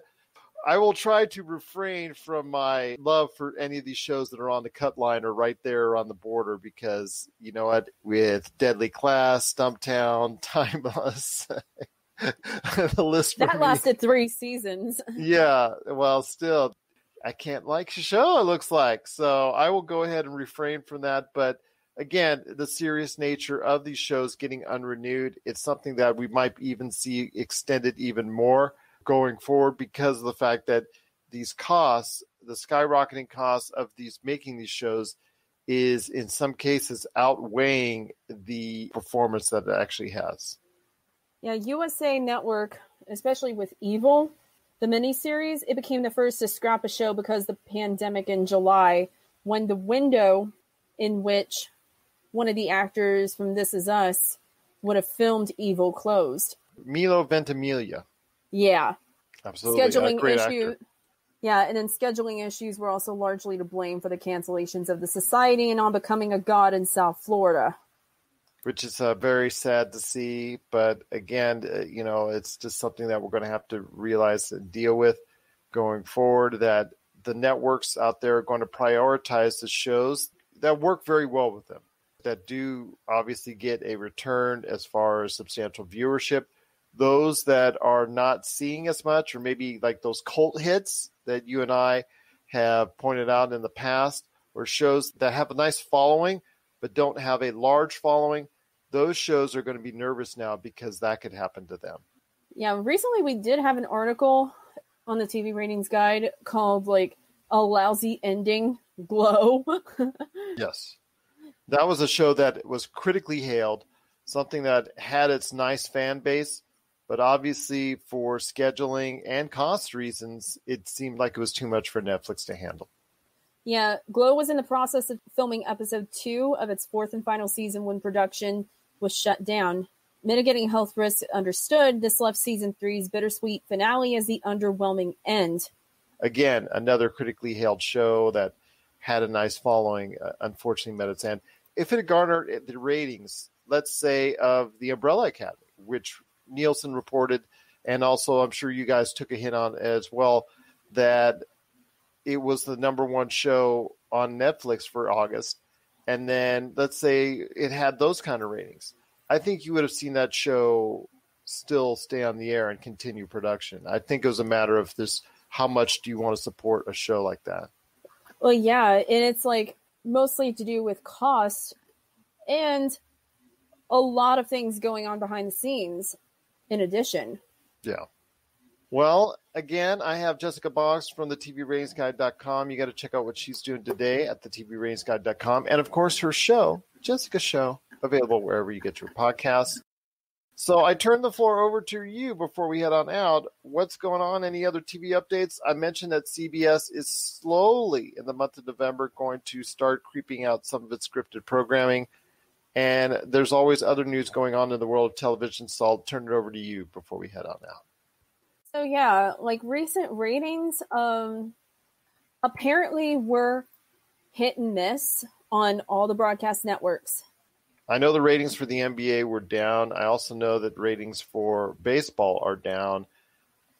I will try to refrain from my love for any of these shows that are on the cut line or right there on the border because you know what, with Deadly Class, Stumptown, Timeless, the list that lasted three seasons. yeah, well, still, I can't like the show. It looks like so. I will go ahead and refrain from that, but again, the serious nature of these shows getting unrenewed, it's something that we might even see extended even more going forward because of the fact that these costs, the skyrocketing costs of these making these shows, is in some cases outweighing the performance that it actually has. Yeah, USA Network, especially with Evil, the miniseries, it became the first to scrap a show because the pandemic in July, when the window in which one of the actors from This Is Us would have filmed Evil closed. Milo Ventimiglia. Yeah. Absolutely. Scheduling issue. Actor. Yeah, and then scheduling issues were also largely to blame for the cancellations of the society and on becoming a god in South Florida. Which is uh, very sad to see, but again, uh, you know, it's just something that we're going to have to realize and deal with going forward. That the networks out there are going to prioritize the shows that work very well with them, that do obviously get a return as far as substantial viewership those that are not seeing as much, or maybe like those cult hits that you and I have pointed out in the past, or shows that have a nice following but don't have a large following, those shows are going to be nervous now because that could happen to them. Yeah, recently we did have an article on the TV ratings guide called like a lousy ending glow. yes. That was a show that was critically hailed, something that had its nice fan base, but obviously, for scheduling and cost reasons, it seemed like it was too much for Netflix to handle. Yeah, Glow was in the process of filming episode two of its fourth and final season when production was shut down. Mitigating health risks understood, this left season three's bittersweet finale as the underwhelming end. Again, another critically hailed show that had a nice following, uh, unfortunately met its end. If it had garnered the ratings, let's say, of the Umbrella Academy, which Nielsen reported, and also I'm sure you guys took a hint on as well that it was the number one show on Netflix for August. And then let's say it had those kind of ratings. I think you would have seen that show still stay on the air and continue production. I think it was a matter of this how much do you want to support a show like that? Well, yeah, and it's like mostly to do with cost and a lot of things going on behind the scenes in addition. Yeah. Well, again, I have Jessica Boggs from the TVRatingsGuide.com. You got to check out what she's doing today at the TVRatingsGuide.com. And of course, her show, Jessica Show, available wherever you get your podcasts. So I turn the floor over to you before we head on out. What's going on? Any other TV updates? I mentioned that CBS is slowly in the month of November going to start creeping out some of its scripted programming. And there's always other news going on in the world of television, so I'll turn it over to you before we head on out. So yeah, like recent ratings, um, apparently were hit and miss on all the broadcast networks. I know the ratings for the NBA were down. I also know that ratings for baseball are down.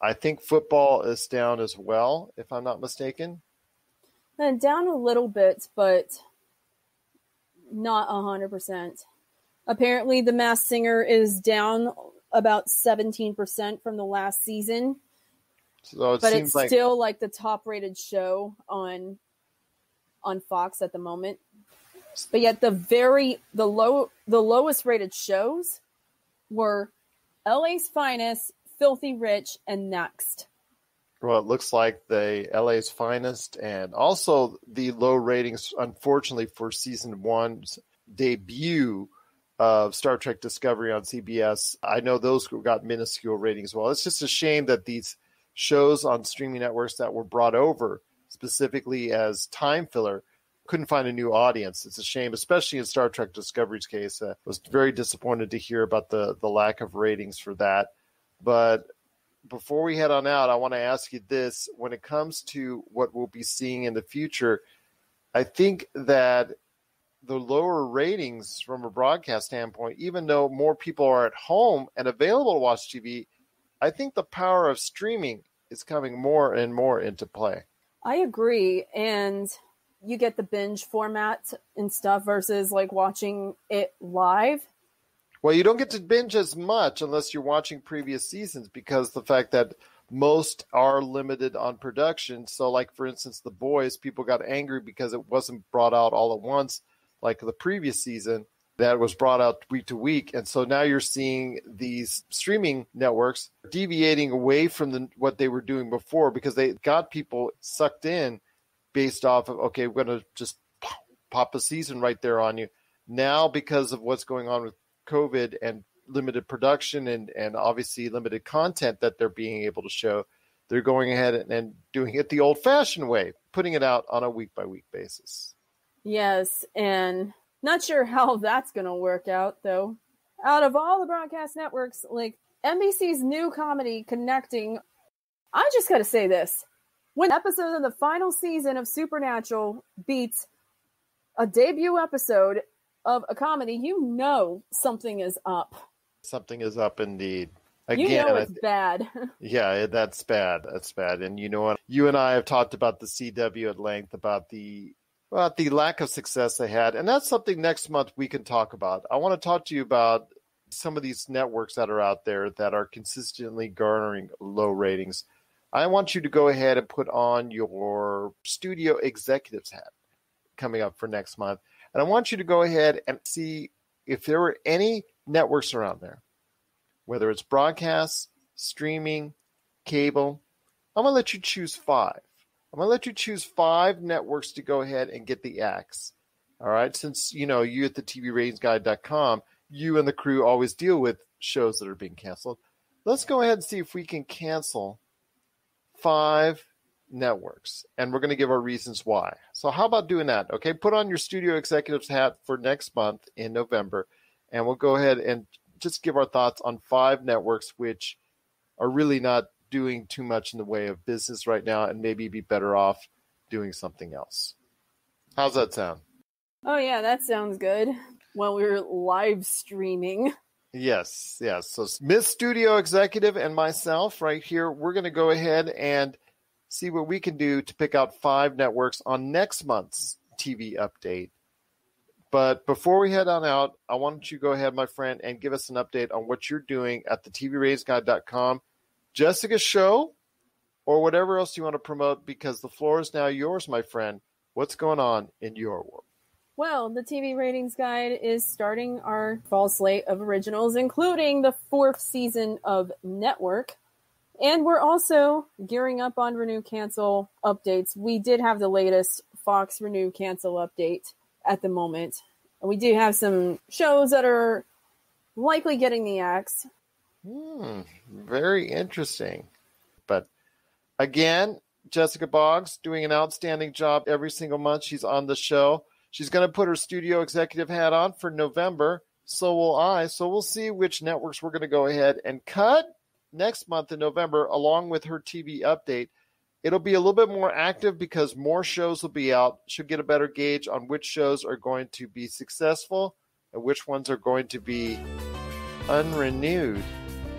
I think football is down as well, if I'm not mistaken. And down a little bit, but not a hundred percent. Apparently, The Masked Singer is down about seventeen percent from the last season, So it but it's like still like the top-rated show on on Fox at the moment. But yet, the very the low the lowest rated shows were LA's Finest, Filthy Rich, and Next. well, it looks like the LA's finest, and also the low ratings, unfortunately, for season one's debut of Star Trek Discovery on CBS. I know those got minuscule ratings. Well, it's just a shame that these shows on streaming networks that were brought over specifically as time filler couldn't find a new audience. It's a shame, especially in Star Trek Discovery's case. Uh, was very disappointed to hear about the the lack of ratings for that. But before we head on out, I want to ask you this: when it comes to what we'll be seeing in the future, I think that the lower ratings from a broadcast standpoint, even though more people are at home and available to watch TV, I think the power of streaming is coming more and more into play. I agree. And you get the binge format and stuff versus like watching it live. Well, you don't get to binge as much unless you're watching previous seasons because the fact that most are limited on production. So, like for instance, The Boys, people got angry because it wasn't brought out all at once, like the previous season that was brought out week to week. And so now you're seeing these streaming networks deviating away from the, what they were doing before because they got people sucked in based off of okay, we're going to just pop a season right there on you. Now, because of what's going on with COVID and limited production and and obviously limited content that they're being able to show, they're going ahead and, and doing it the old-fashioned way, putting it out on a week-by-week basis. Yes. And not sure how that's going to work out though. Out of all the broadcast networks, like NBC's new comedy connecting, I just got to say this. When an episode of the final season of Supernatural beats a debut episode of a comedy, you know something is up. Something is up indeed. you Again, know I it's bad. Yeah, that's bad. That's bad. And you know what? You and I have talked about the CW at length about the about the lack of success they had, and that's something next month we can talk about. I want to talk to you about some of these networks that are out there that are consistently garnering low ratings. I want you to go ahead and put on your studio executives hat coming up for next month. And I want you to go ahead and see if there were any networks around there, whether it's broadcast, streaming, cable. I'm going to let you choose five. I'm going to let you choose five networks to go ahead and get the axe. All right. Since, you know, you at the TVRatingsGuide.com, you and the crew always deal with shows that are being canceled. Let's go ahead and see if we can cancel five networks and we're going to give our reasons why. So, how about doing that? Okay. Put on your studio executives hat for next month in November and we'll go ahead and just give our thoughts on five networks which are really not doing too much in the way of business right now and maybe be better off doing something else. How's that sound? oh, yeah, that sounds good. When we're live streaming. Yes, yes. So Miss Studio Executive and myself right here, we're going to go ahead and see what we can do to pick out five networks on next month's TV update. But before we head on out, I want you to go ahead, my friend, and give us an update on what you're doing at the Jessica's show, or whatever else you want to promote, because the floor is now yours, my friend. What's going on in your world? Well, the TV Ratings Guide is starting our fall slate of originals, including the fourth season of Network. And we're also gearing up on Renew Cancel updates. We did have the latest Fox Renew Cancel update at the moment. And we do have some shows that are likely getting the axe. Hmm, very interesting. But again, Jessica Boggs doing an outstanding job every single month she's on the show. She's going to put her studio executive hat on for November. So will I. So we'll see which networks we're going to go ahead and cut next month in November, along with her TV update. It'll be a little bit more active because more shows will be out. She'll get a better gauge on which shows are going to be successful and which ones are going to be unrenewed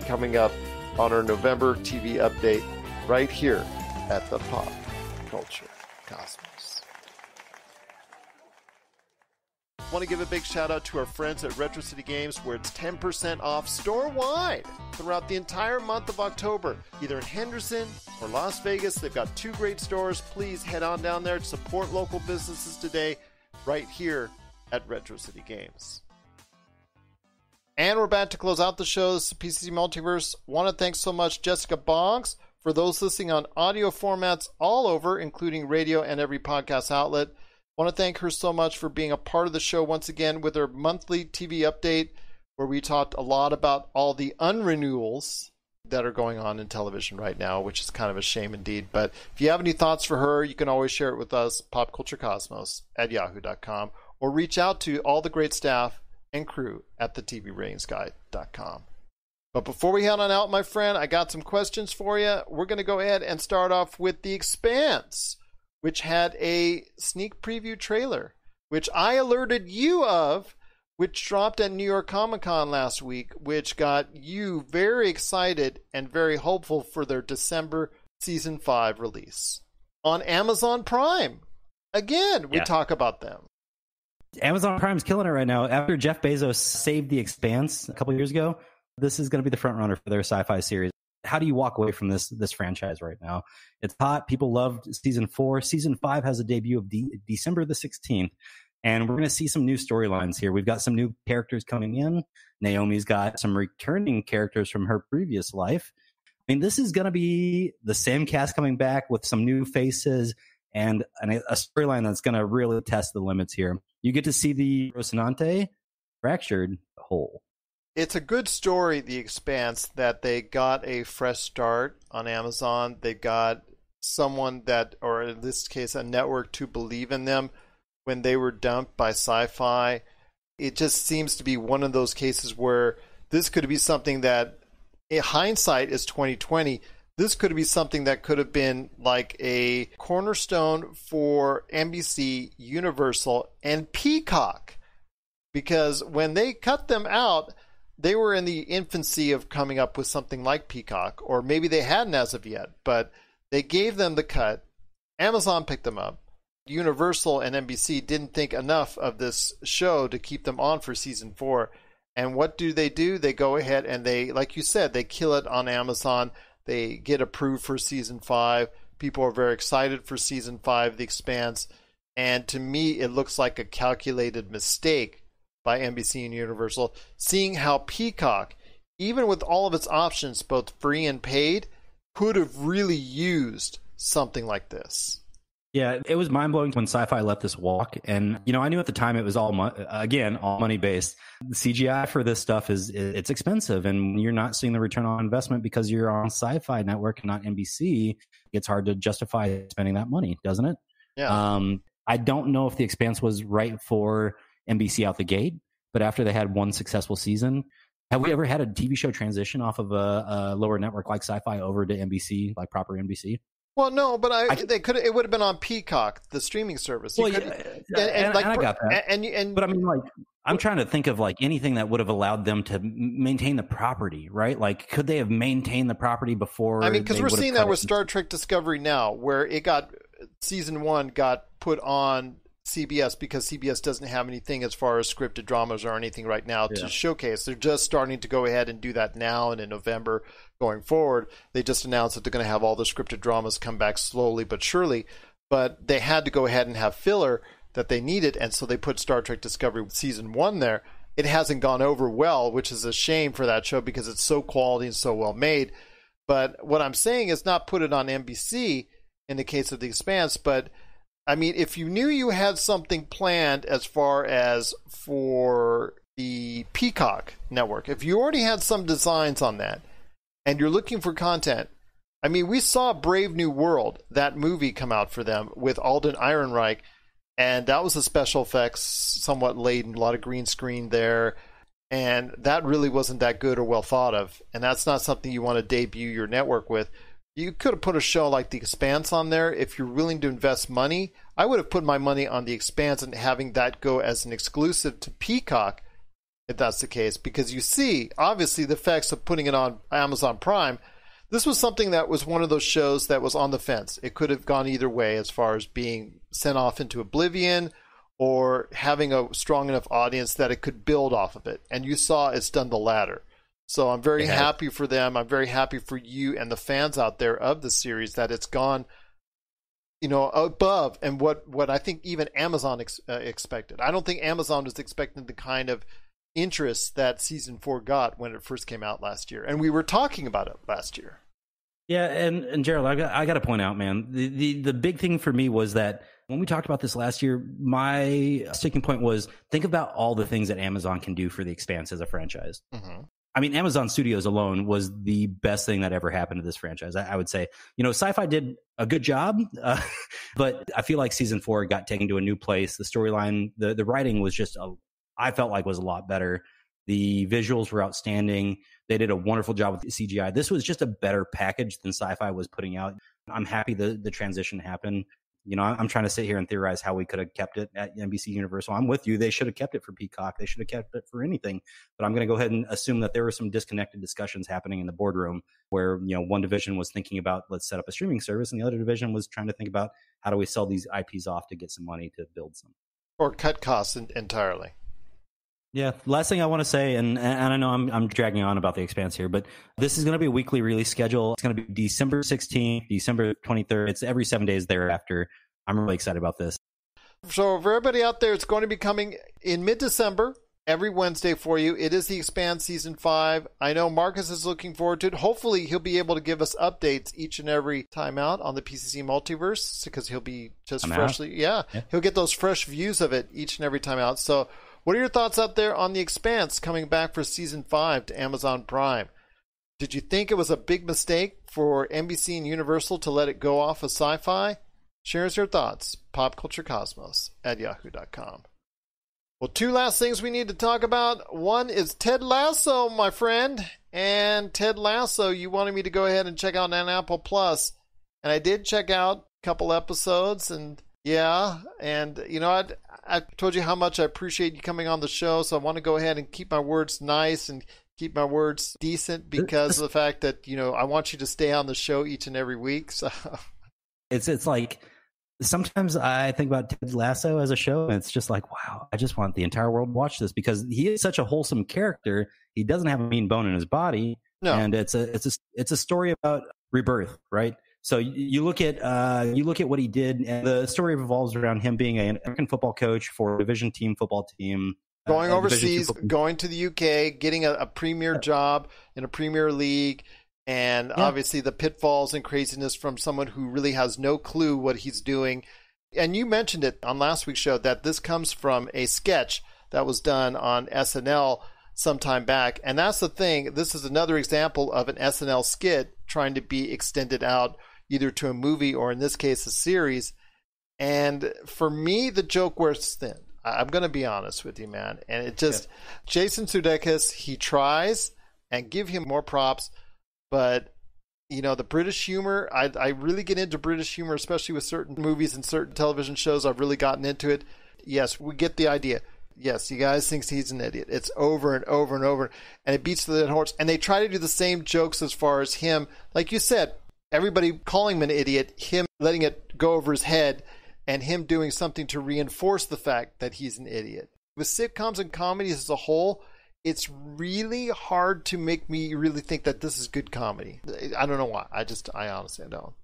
coming up on our November TV update right here at the Pop Culture Cosmos. Want to give a big shout out to our friends at Retro City Games where it's 10% off store wide throughout the entire month of October, either in Henderson or Las Vegas. They've got two great stores. Please head on down there to support local businesses today, right here at Retro City Games. And we're back to close out the show. This is PCC Multiverse. Want to thank so much Jessica Boggs for those listening on audio formats all over, including radio and every podcast outlet. Want to thank her so much for being a part of the show once again with her monthly TV update, where we talked a lot about all the unrenewals that are going on in television right now, which is kind of a shame indeed. But if you have any thoughts for her, you can always share it with us, popculturecosmos at yahoo.com, or reach out to all the great staff and crew at the TVRatingsGuide.com. But before we head on out, my friend, I got some questions for you. We're going to go ahead and start off with The Expanse, which had a sneak preview trailer, which I alerted you of, which dropped at New York Comic Con last week, which got you very excited and very hopeful for their December season 5 release on Amazon Prime. Again, we Yeah. talk about them. Amazon Prime's killing it right now. After Jeff Bezos saved The Expanse a couple years ago, this is going to be the front runner for their sci-fi series. How do you walk away from this this franchise right now? It's hot. People loved season four. Season five has a debut of de- December the sixteenth, and we're going to see some new storylines here. We've got some new characters coming in. Naomi's got some returning characters from her previous life. I mean, this is going to be the same cast coming back with some new faces and an, a storyline that's going to really test the limits here. You get to see the Rocinante fractured hole. It's a good story, The Expanse, that they got a fresh start on Amazon. They got someone that, or in this case, a network to believe in them when they were dumped by sci fi. It just seems to be one of those cases where this could be something that, in hindsight, is 2020. This could be something that could have been like a cornerstone for NBC, Universal, and Peacock because when they cut them out, they were in the infancy of coming up with something like Peacock, or maybe they hadn't as of yet, but they gave them the cut. Amazon picked them up. Universal and NBC didn't think enough of this show to keep them on for season four. And what do they do? They go ahead and they, like you said, they kill it on Amazon. They get approved for season five. People are very excited for season five, The Expanse. And to me, it looks like a calculated mistake by NBC and Universal, seeing how Peacock, even with all of its options, both free and paid, could have really used something like this. Yeah, it was mind blowing when Sci-Fi let this walk, and you know I knew at the time it was all mo- again all money based. The CGI for this stuff is it's expensive, and you're not seeing the return on investment because you're on Sci-Fi network and not NBC. It's hard to justify spending that money, doesn't it? Yeah. Um, I don't know if the expanse was right for NBC out the gate, but after they had one successful season, have we ever had a TV show transition off of a, a lower network like Sci-Fi over to NBC, like proper NBC? Well, no, but I, I- they could it would have been on Peacock, the streaming service. You Well, yeah, and, and, and- like, and I got that. And and, But I mean, like, I'm trying to think of like anything that would have allowed them to maintain the property, right? Like, could they have maintained the property before? I mean, because we're seeing that it? with Star Trek Discovery now, where it got season one got put on CBS because CBS doesn't have anything as far as scripted dramas or anything right now Yeah. to showcase. They're just starting to go ahead and do that now, and in November going forward, they just announced that they're going to have all the scripted dramas come back slowly but surely. But they had to go ahead and have filler that they needed, and so they put Star Trek Discovery season one there. It hasn't gone over well, which is a shame for that show because it's so quality and so well made. But what I'm saying is not put it on NBC in the case of The Expanse, but I mean, if you knew you had something planned as far as for the Peacock network, if you already had some designs on that and you're looking for content, I mean, we saw Brave New World, that movie come out for them with Alden Ehrenreich. and that was a special effects, somewhat laden, a lot of green screen there, and that really wasn't that good or well thought of. And that's not something you want to debut your network with. You could have put a show like The Expanse on there if you're willing to invest money. I would have put my money on The Expanse and having that go as an exclusive to Peacock if that's the case, because you see, obviously, the effects of putting it on Amazon Prime. This was something that was one of those shows that was on the fence. It could have gone either way as far as being sent off into oblivion or having a strong enough audience that it could build off of it. And you saw it's done the latter. So I'm very Yeah. happy for them. I'm very happy for you and the fans out there of the series that it's gone, you know, above and what what I think even Amazon ex- uh, expected. I don't think Amazon was expecting the kind of interest that season four got when it first came out last year, and we were talking about it last year. Yeah, and and Gerald, I got, I got to point out, man, the, the the big thing for me was that when we talked about this last year, my sticking point was think about all the things that Amazon can do for the Expanse as a franchise. Mm-hmm. I mean, Amazon Studios alone was the best thing that ever happened to this franchise. I, I would say, you know, Sci-Fi did a good job, uh, but I feel like season four got taken to a new place. The storyline, the the writing was just a, I felt like was a lot better. The visuals were outstanding. They did a wonderful job with the CGI. This was just a better package than Sci-Fi was putting out. I'm happy the the transition happened. You know, I'm trying to sit here and theorize how we could have kept it at NBC Universal. I'm with you. They should have kept it for Peacock. They should have kept it for anything. But I'm going to go ahead and assume that there were some disconnected discussions happening in the boardroom where, you know, one division was thinking about let's set up a streaming service and the other division was trying to think about how do we sell these IPs off to get some money to build some. Or cut costs entirely. Yeah. Last thing I want to say, and and I know I'm I'm dragging on about the expanse here, but this is going to be a weekly release schedule. It's going to be December 16th, December 23rd. It's every seven days thereafter. I'm really excited about this. So for everybody out there, it's going to be coming in mid-December every Wednesday for you. It is the Expanse season five. I know Marcus is looking forward to it. Hopefully, he'll be able to give us updates each and every time out on the PCC multiverse because he'll be just I'm freshly. Yeah, Yeah. he'll get those fresh views of it each and every time out. So, what are your thoughts out there on the Expanse coming back for season five to Amazon Prime? Did you think it was a big mistake for NBC and Universal to let it go off of sci fi? Share us your thoughts. PopCultureCosmos at yahoo.com. Well, two last things we need to talk about. One is Ted Lasso, my friend. And Ted Lasso, you wanted me to go ahead and check out on Apple Plus. And I did check out a couple episodes and yeah, and you know, I I told you how much I appreciate you coming on the show, so I want to go ahead and keep my words nice and keep my words decent because of the fact that, you know, I want you to stay on the show each and every week. So It's it's like sometimes I think about Ted Lasso as a show, and it's just like, wow, I just want the entire world to watch this because he is such a wholesome character. He doesn't have a mean bone in his body, no. and it's a it's a it's a story about rebirth, right? So you, look at uh, you look at what he did, and the story revolves around him being an American football coach for a division team football team, going uh, Division two overseas, going to the UK, getting a, a premier job in a premier league, and Yeah. obviously the pitfalls and craziness from someone who really has no clue what he's doing. And you mentioned it on last week's show that this comes from a sketch that was done on SNL some time back. And that's the thing. This is another example of an SNL skit trying to be extended out either to a movie or in this case a series. And for me, the joke wears thin. I'm going to be honest with you, man. And it just, Jason Sudeikis, he tries and give him more props, but you know the British humor. I I really get into British humor, especially with certain movies and certain television shows. I've really gotten into it. Yes, we get the idea. Yes, you guys thinks he's an idiot. It's over and over and over, and it beats the dead horse. And they try to do the same jokes as far as him, like you said, everybody calling him an idiot, him letting it go over his head, and him doing something to reinforce the fact that he's an idiot. With sitcoms and comedies as a whole, it's really hard to make me really think that this is good comedy. I don't know why. I just, I honestly don't.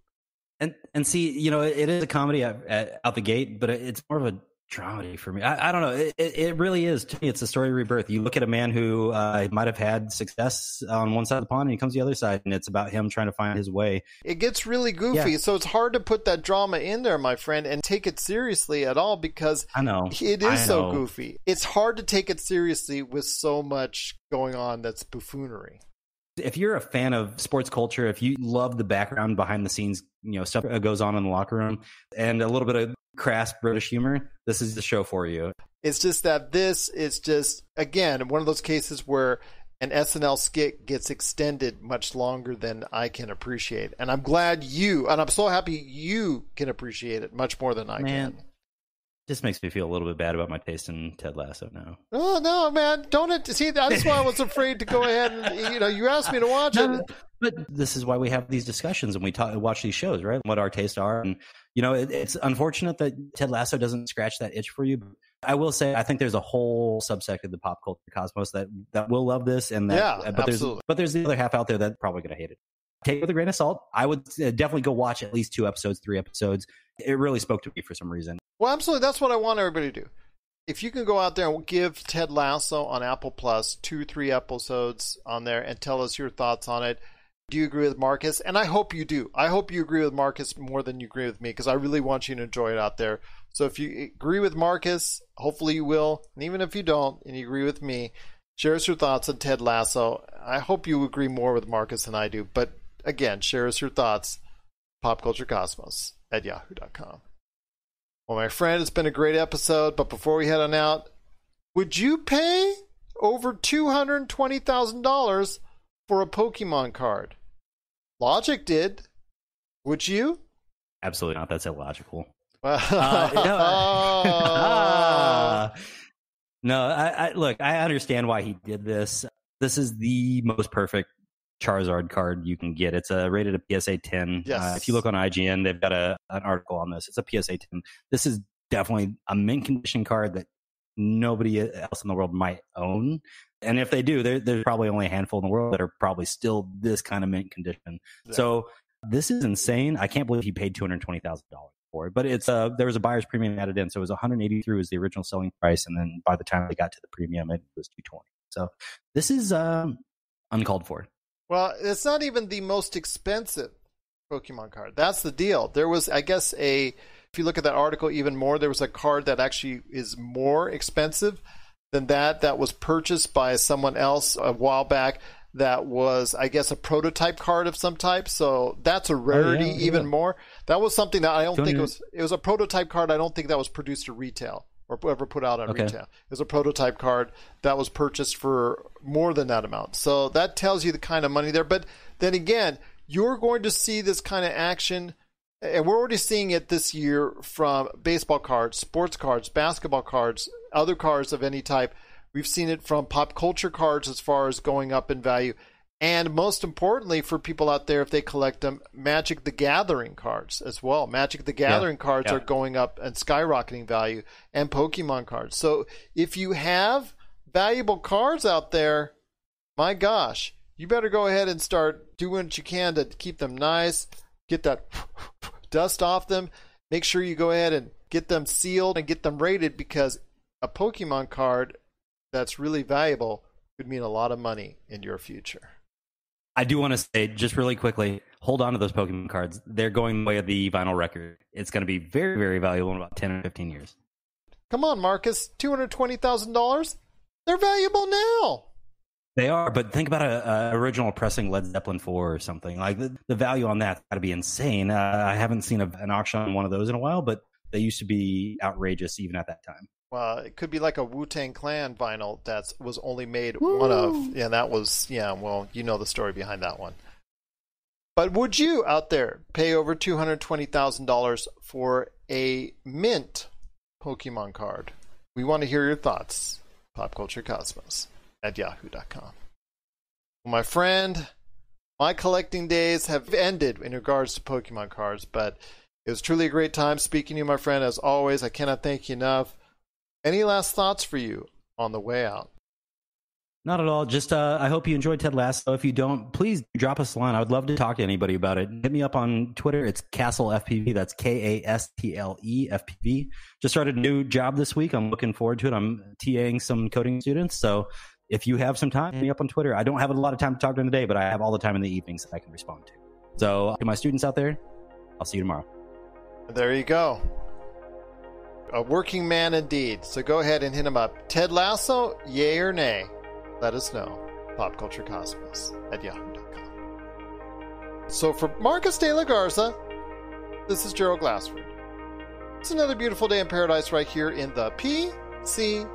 and and see, you know, it is a comedy at, out the gate, but it's more of a dramedy for me. I, I don't know. It, it really is. To me, it's a story of rebirth. You look at a man who uh, might have had success on one side of the pond, and he comes to the other side, and it's about him trying to find his way. It gets really goofy, Yeah. so it's hard to put that drama in there, my friend, and take it seriously at all because I know it is is so goofy. It's hard to take it seriously with so much going on that's buffoonery. if you're a fan of sports culture, if you love the background behind the scenes, you know, stuff that goes on in the locker room and a little bit of crass British humor, this is the show for you. It's just that this is just again one of those cases where an SNL skit gets extended much longer than I can appreciate, and I'm glad you and I'm so happy you can appreciate it much more than I Man, can. Just makes me feel a little bit bad about my taste in Ted Lasso now. Oh no, man! Don't it see? That's why I was afraid to go ahead and you know you asked me to watch No, it. but this is why we have these discussions and we talk, watch these shows, right? What our tastes are, and you know, it, it's unfortunate that Ted Lasso doesn't scratch that itch for you. I will say, I think there's a whole subsect of the pop culture cosmos that that will love this, and that, Yeah, but there's absolutely. but there's the other half out there that's probably going to hate it. Take it with a grain of salt. I would uh, definitely go watch at least two episodes, three episodes. It really spoke to me for some reason. Well, absolutely. That's what I want everybody to do. If you can go out there and give Ted Lasso on Apple Plus two, three episodes on there and tell us your thoughts on it. Do you agree with Marcus? And I hope you do. I hope you agree with Marcus more than you agree with me because I really want you to enjoy it out there. So if you agree with Marcus, hopefully you will. And even if you don't and you agree with me, share us your thoughts on Ted Lasso. I hope you agree more with Marcus than I do. But again, share us your thoughts. PopCultureCosmos at yahoo.com. Well, my friend, it's been a great episode, but before we head on out, would you pay over $220,000 for a Pokemon card? Logic did. Would you? Absolutely not. That's illogical. Uh, no, Ah. no I, I look. I understand why he did this. This is the most perfect Charizard card you can get. It's a rated a PSA 10. Yes. Uh, if you look on IGN, they've got a an article on this. It's a PSA 10. This is definitely a mint condition card that nobody else in the world might own. And if they do, there's probably only a handful in the world that are probably still this kind of mint condition. So this is insane. I can't believe he paid two hundred twenty thousand dollars for it. But it's a there was a buyer's premium added in, so it was one hundred eighty three was the original selling price, and then by the time they got to the premium, it was two twenty. So this is um, uncalled for. Well, it's not even the most expensive Pokemon card. That's the deal. There was, I guess, a. If you look at that article even more, there was a card that actually is more expensive than that that was purchased by someone else a while back. That was, I guess, a prototype card of some type. So that's a oh, rarity, yeah, even yeah. more. That was something that I don't Don't think it was. It was a prototype card. I don't think that was produced to retail or ever put out on Okay. retail. It was a prototype card that was purchased for more than that amount. So that tells you the kind of money there. But then again, you're going to see this kind of action, and we're already seeing it this year from baseball cards, sports cards, basketball cards, other cards of any type. We've seen it from pop culture cards as far as going up in value. And most importantly, for people out there, if they collect them, Magic the Gathering cards as well. Magic the Gathering cards yeah. are going up and skyrocketing value, and Pokemon cards. So if you have valuable cards out there, my gosh, you better go ahead and start doing what you can to keep them nice, get that dust off them. Make sure you go ahead and get them sealed and get them rated because a Pokemon card that's really valuable could mean a lot of money in your future. I do want to say just really quickly, hold on to those Pokemon cards. They're going the way of the vinyl record. It's going to be very, very valuable in about ten or fifteen years. Come on, Marcus, two hundred twenty thousand dollars. They're valuable now. They are, but think about a, a original pressing Led Zeppelin four or something. Like the, the value on that's got to be insane. Uh, I haven't seen a, an auction on one of those in a while, but they used to be outrageous even at that time. Well, it could be like a Wu Tang Clan vinyl that was only made one of. Yeah, that was yeah. Well, you know the story behind that one. But would you out there pay over two hundred twenty thousand dollars for a mint Pokemon card? We want to hear your thoughts. Pop Culture Cosmos at yahoo.com. Well, my friend, my collecting days have ended in regards to Pokemon cards, but it was truly a great time speaking to you, my friend. As always, I cannot thank you enough. Any last thoughts for you on the way out? Not at all. Just uh, I hope you enjoyed Ted Lasso. If you don't, please drop us a line. I would love to talk to anybody about it. Hit me up on Twitter. It's Castle FPV. That's K A S T L E F P V. Just started a new job this week. I'm looking forward to it. I'm TAing some coding students. So if you have some time, hit me up on Twitter. I don't have a lot of time to talk during the day, but I have all the time in the evenings that I can respond to. So to my students out there, I'll see you tomorrow. There you go a working man indeed. So go ahead and hit him up. Ted Lasso, yay or nay? Let us know. PopCultureCosmos at yahoo.com. So for Marcus de la Garza, this is Gerald Glassford. It's another beautiful day in paradise right here in the PCC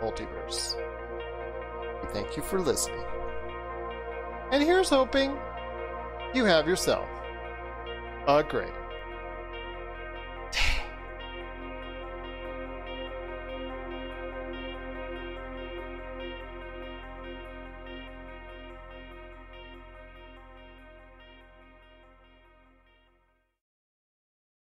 multiverse. We thank you for listening. And here's hoping you have yourself a great day.